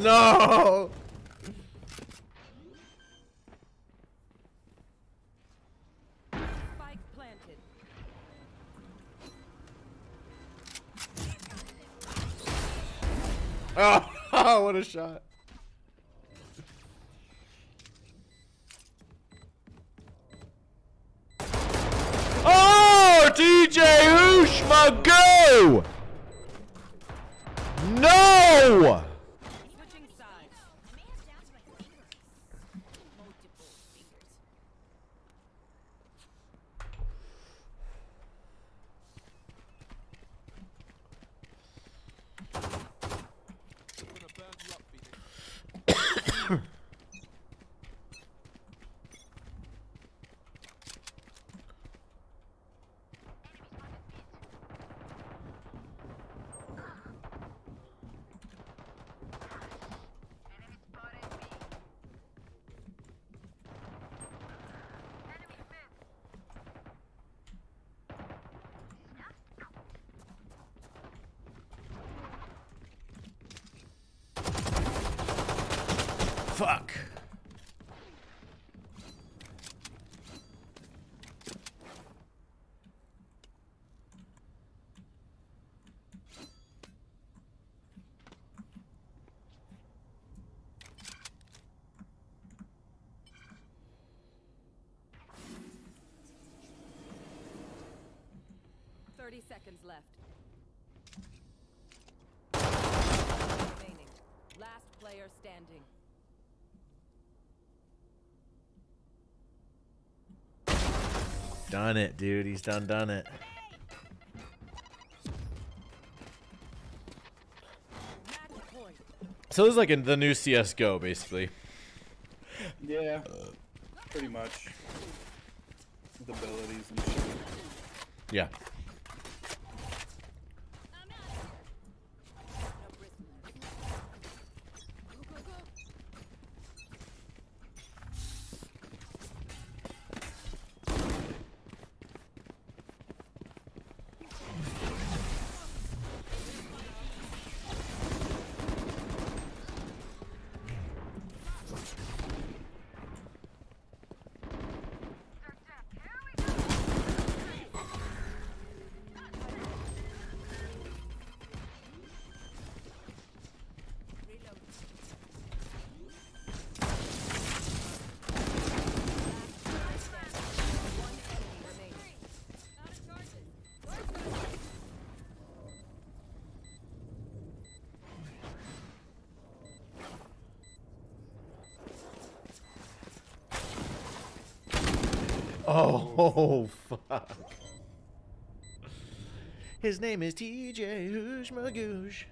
No! Spike planted. Oh, what a shot. Oh, DJ Ushma, go! No! 30 seconds left. Remaining. Last player standing. Done it, dude. He's done done it. So this is like in the new CSGO, basically. Yeah, pretty much. Abilities and shit. Yeah. Oh, fuck. His name is TJ Hooshmagoosh.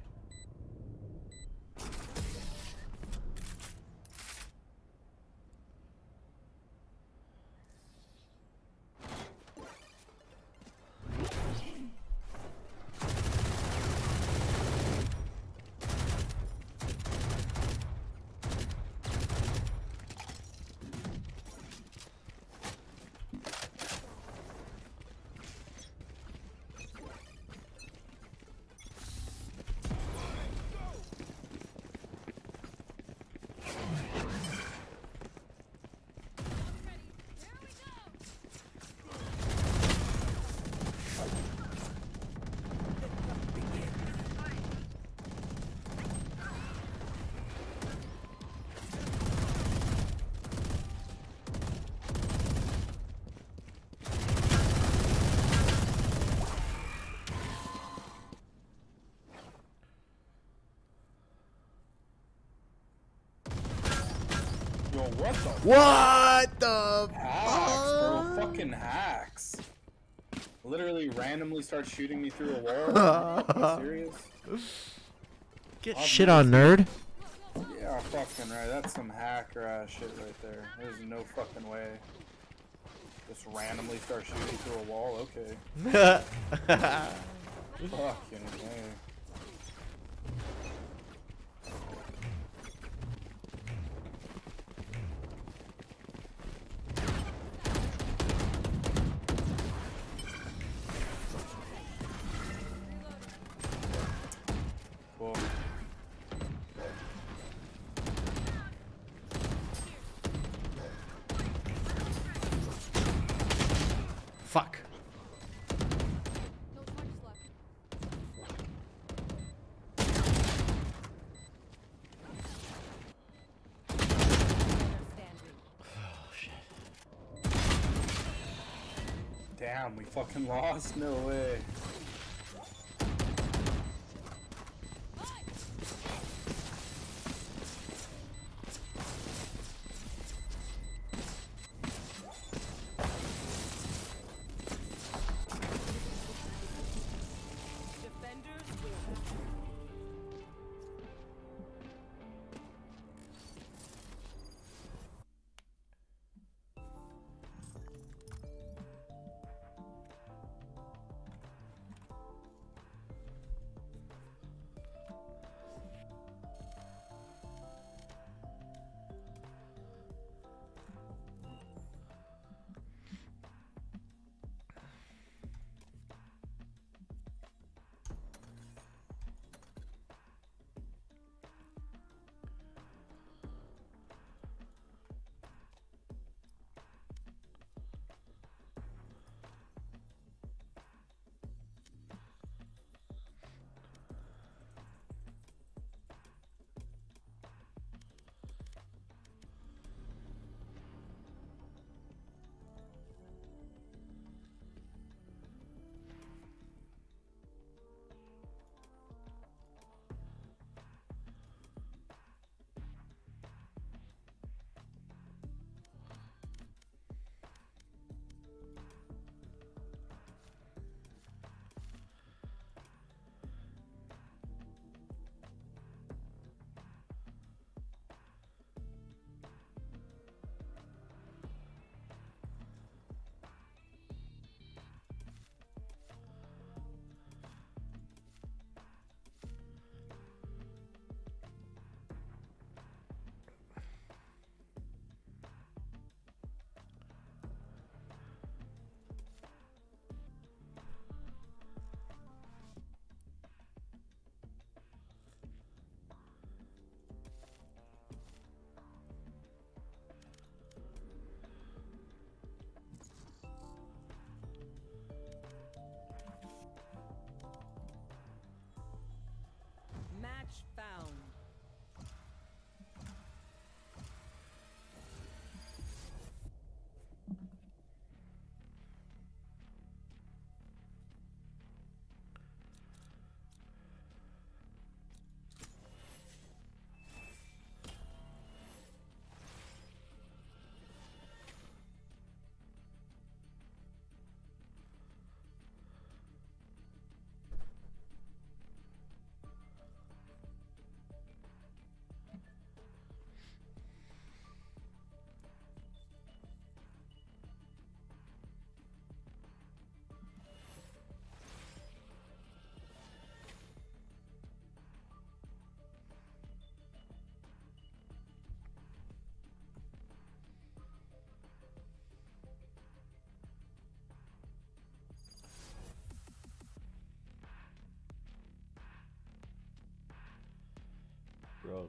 What the What the hacks, bro? fuck? Fucking hacks. Literally randomly start shooting me through a wall. Are you serious? Get I've shit on, nerd. Yeah, fucking right. That's some hacker ass shit right there. There's no fucking way. Just randomly start shooting through a wall. Okay. Fucking hey. Damn, we fucking lost. No way.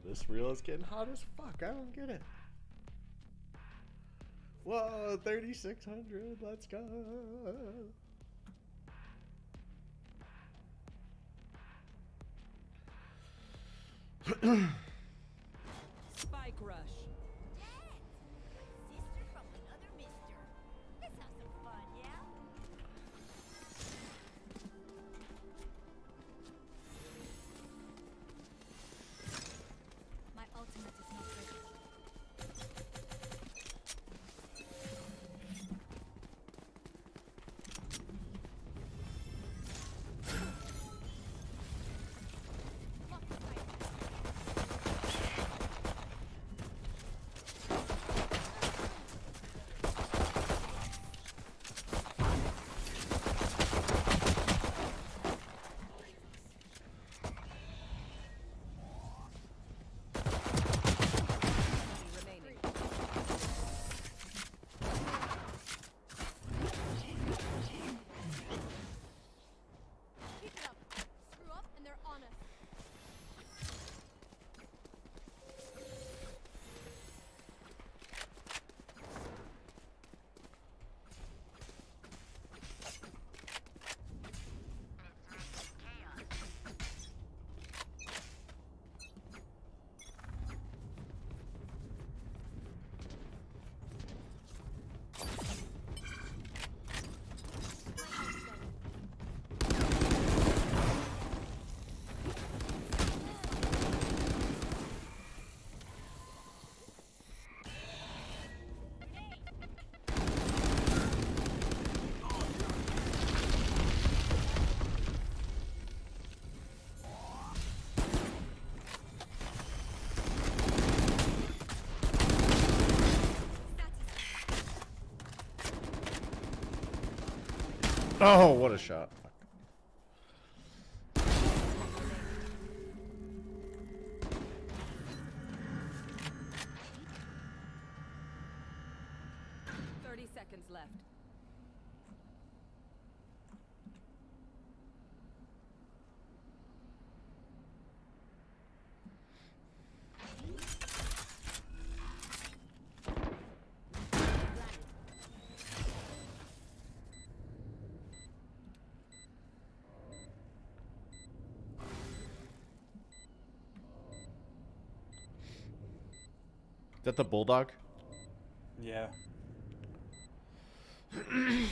This reel is getting hot as fuck. I don't get it. Whoa, 3600. Let's go. Oh, what a shot. The bulldog? Yeah.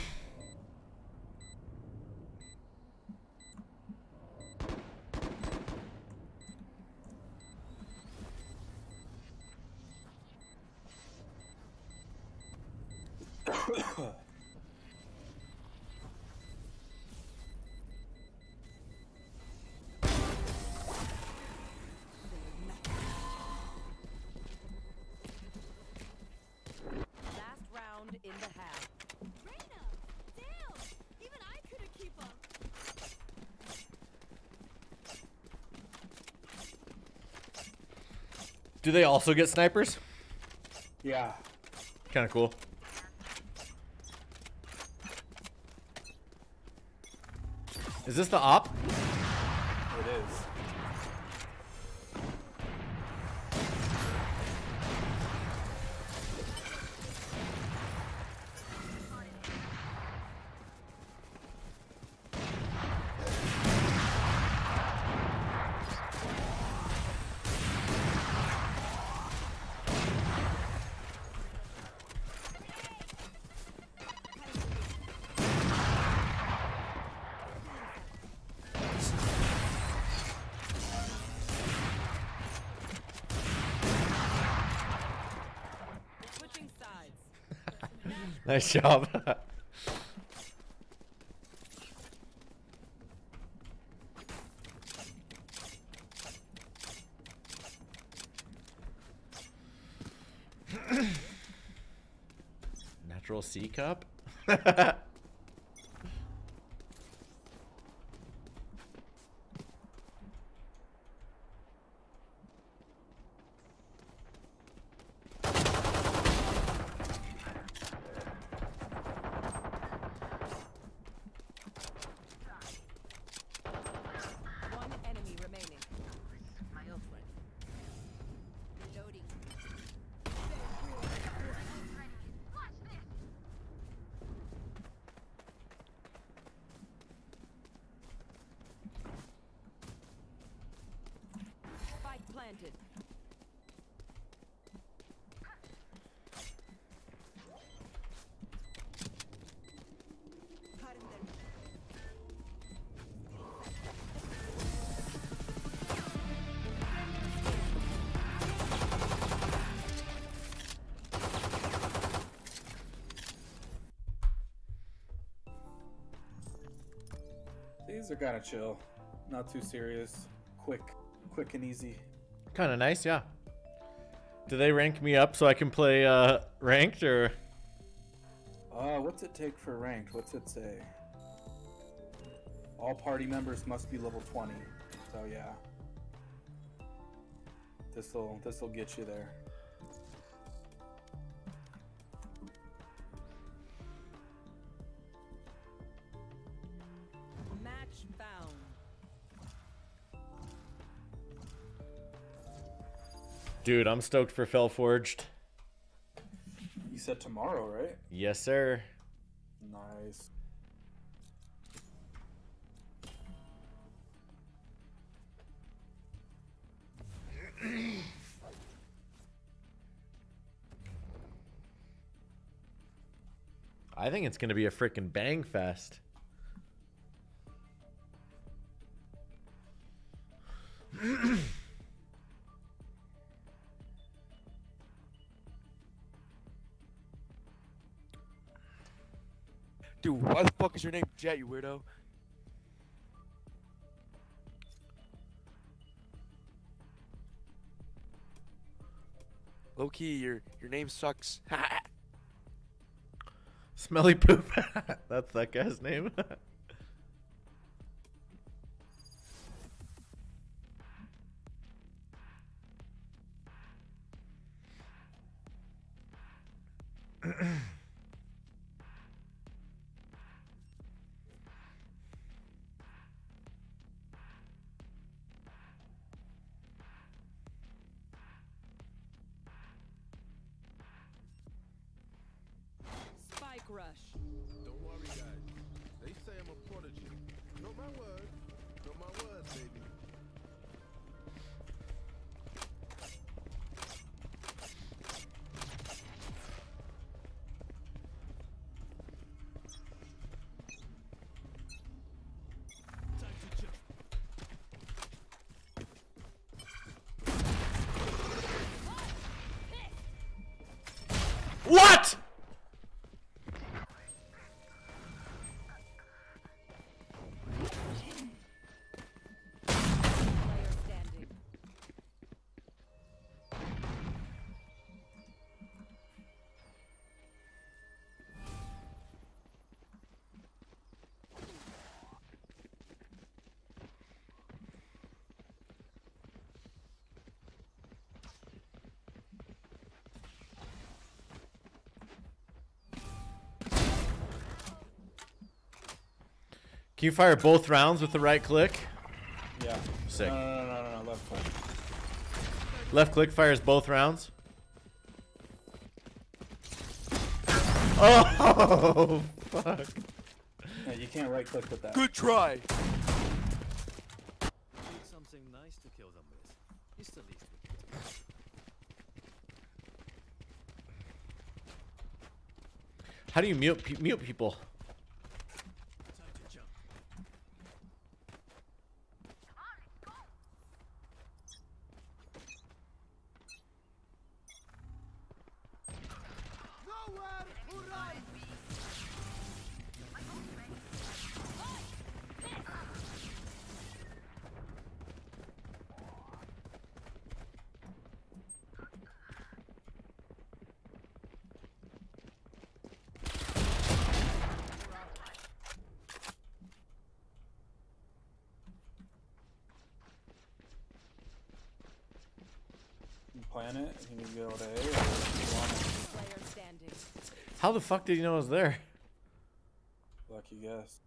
Do they also get snipers? Yeah. Kind of cool. Is this the op? It is. Nice job. Natural C cup? These are kind of chill. Not too serious. Quick. Quick and easy. kind of nice, yeah. Do they rank me up so I can play uh, ranked or? Uh, what's it take for ranked? What's it say? All party members must be level 20. So yeah. This'll this'll get you there. Dude, I'm stoked for Fell Forged. You said tomorrow, right? Yes, sir. Nice. I think it's gonna be a freaking bang fest. Dude, why the fuck is your name Jett, you weirdo? Low key, your your name sucks. Smelly poop. That's that guy's name. Can you fire both rounds with the right click? Yeah. Sick. No, no, no, no, no, no, left click. Left click fires both rounds. Oh fuck! Yeah, you can't right click with that. Good try. Need something nice to kill them with. It's the least we can do. How do you mute pe- mute people? You go to A. Or you want it? Player standing. How the fuck did you know I was there? Lucky guess.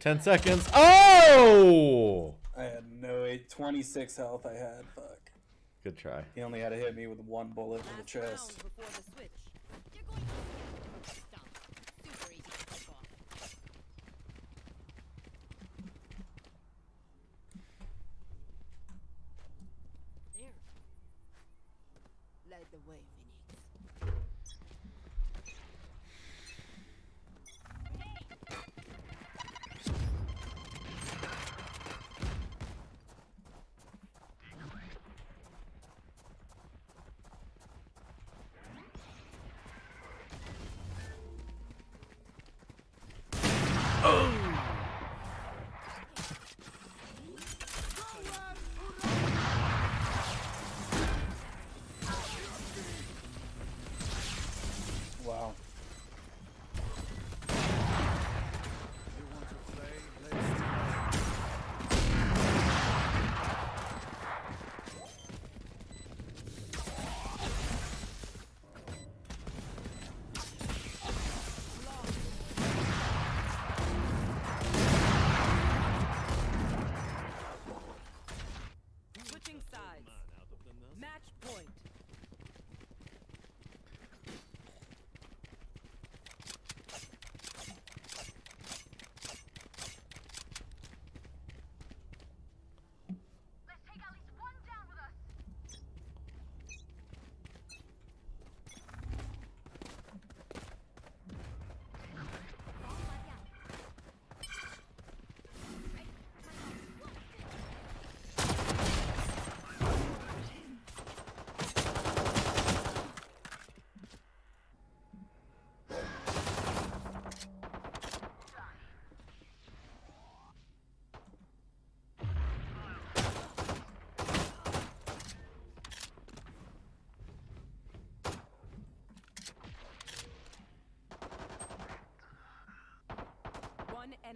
Ten seconds. Ten left. seconds. Oh! I had no eight, 26 health. I had. Fuck. Good try. He only had to hit me with one bullet in the Last chest.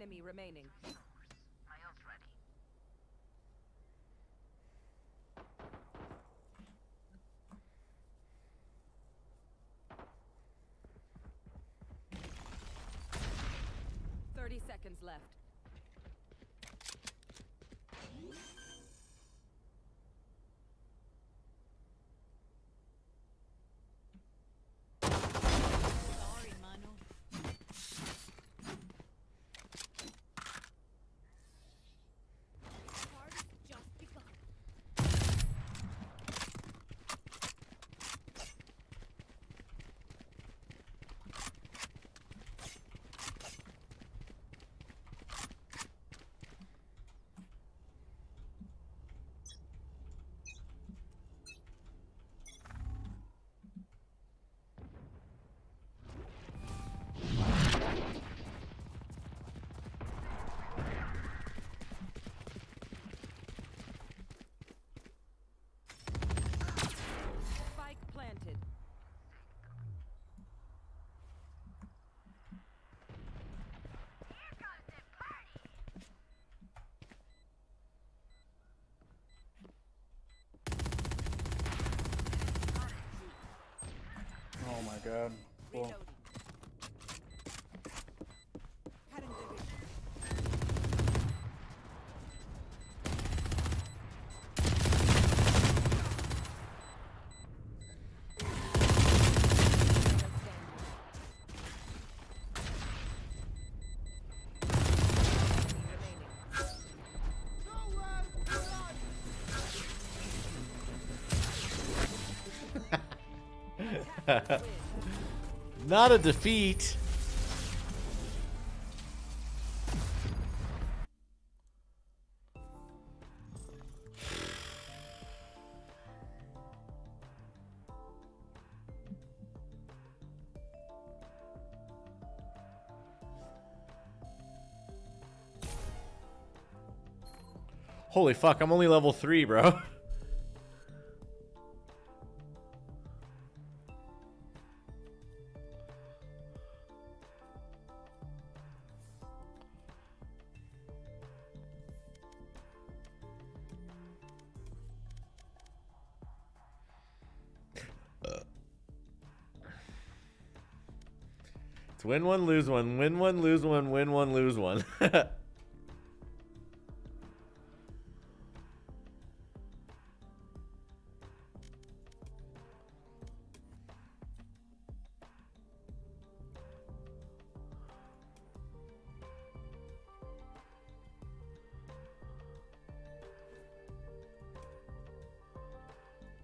Remaining. Thirty seconds left. Sorry, mano. Party's just begun. Spike planted. Oh my god. Cool. Reloading. Cutting division. Not a defeat. Holy fuck, I'm only level 3, bro. win one, lose one, win one, lose one, win one, lose one.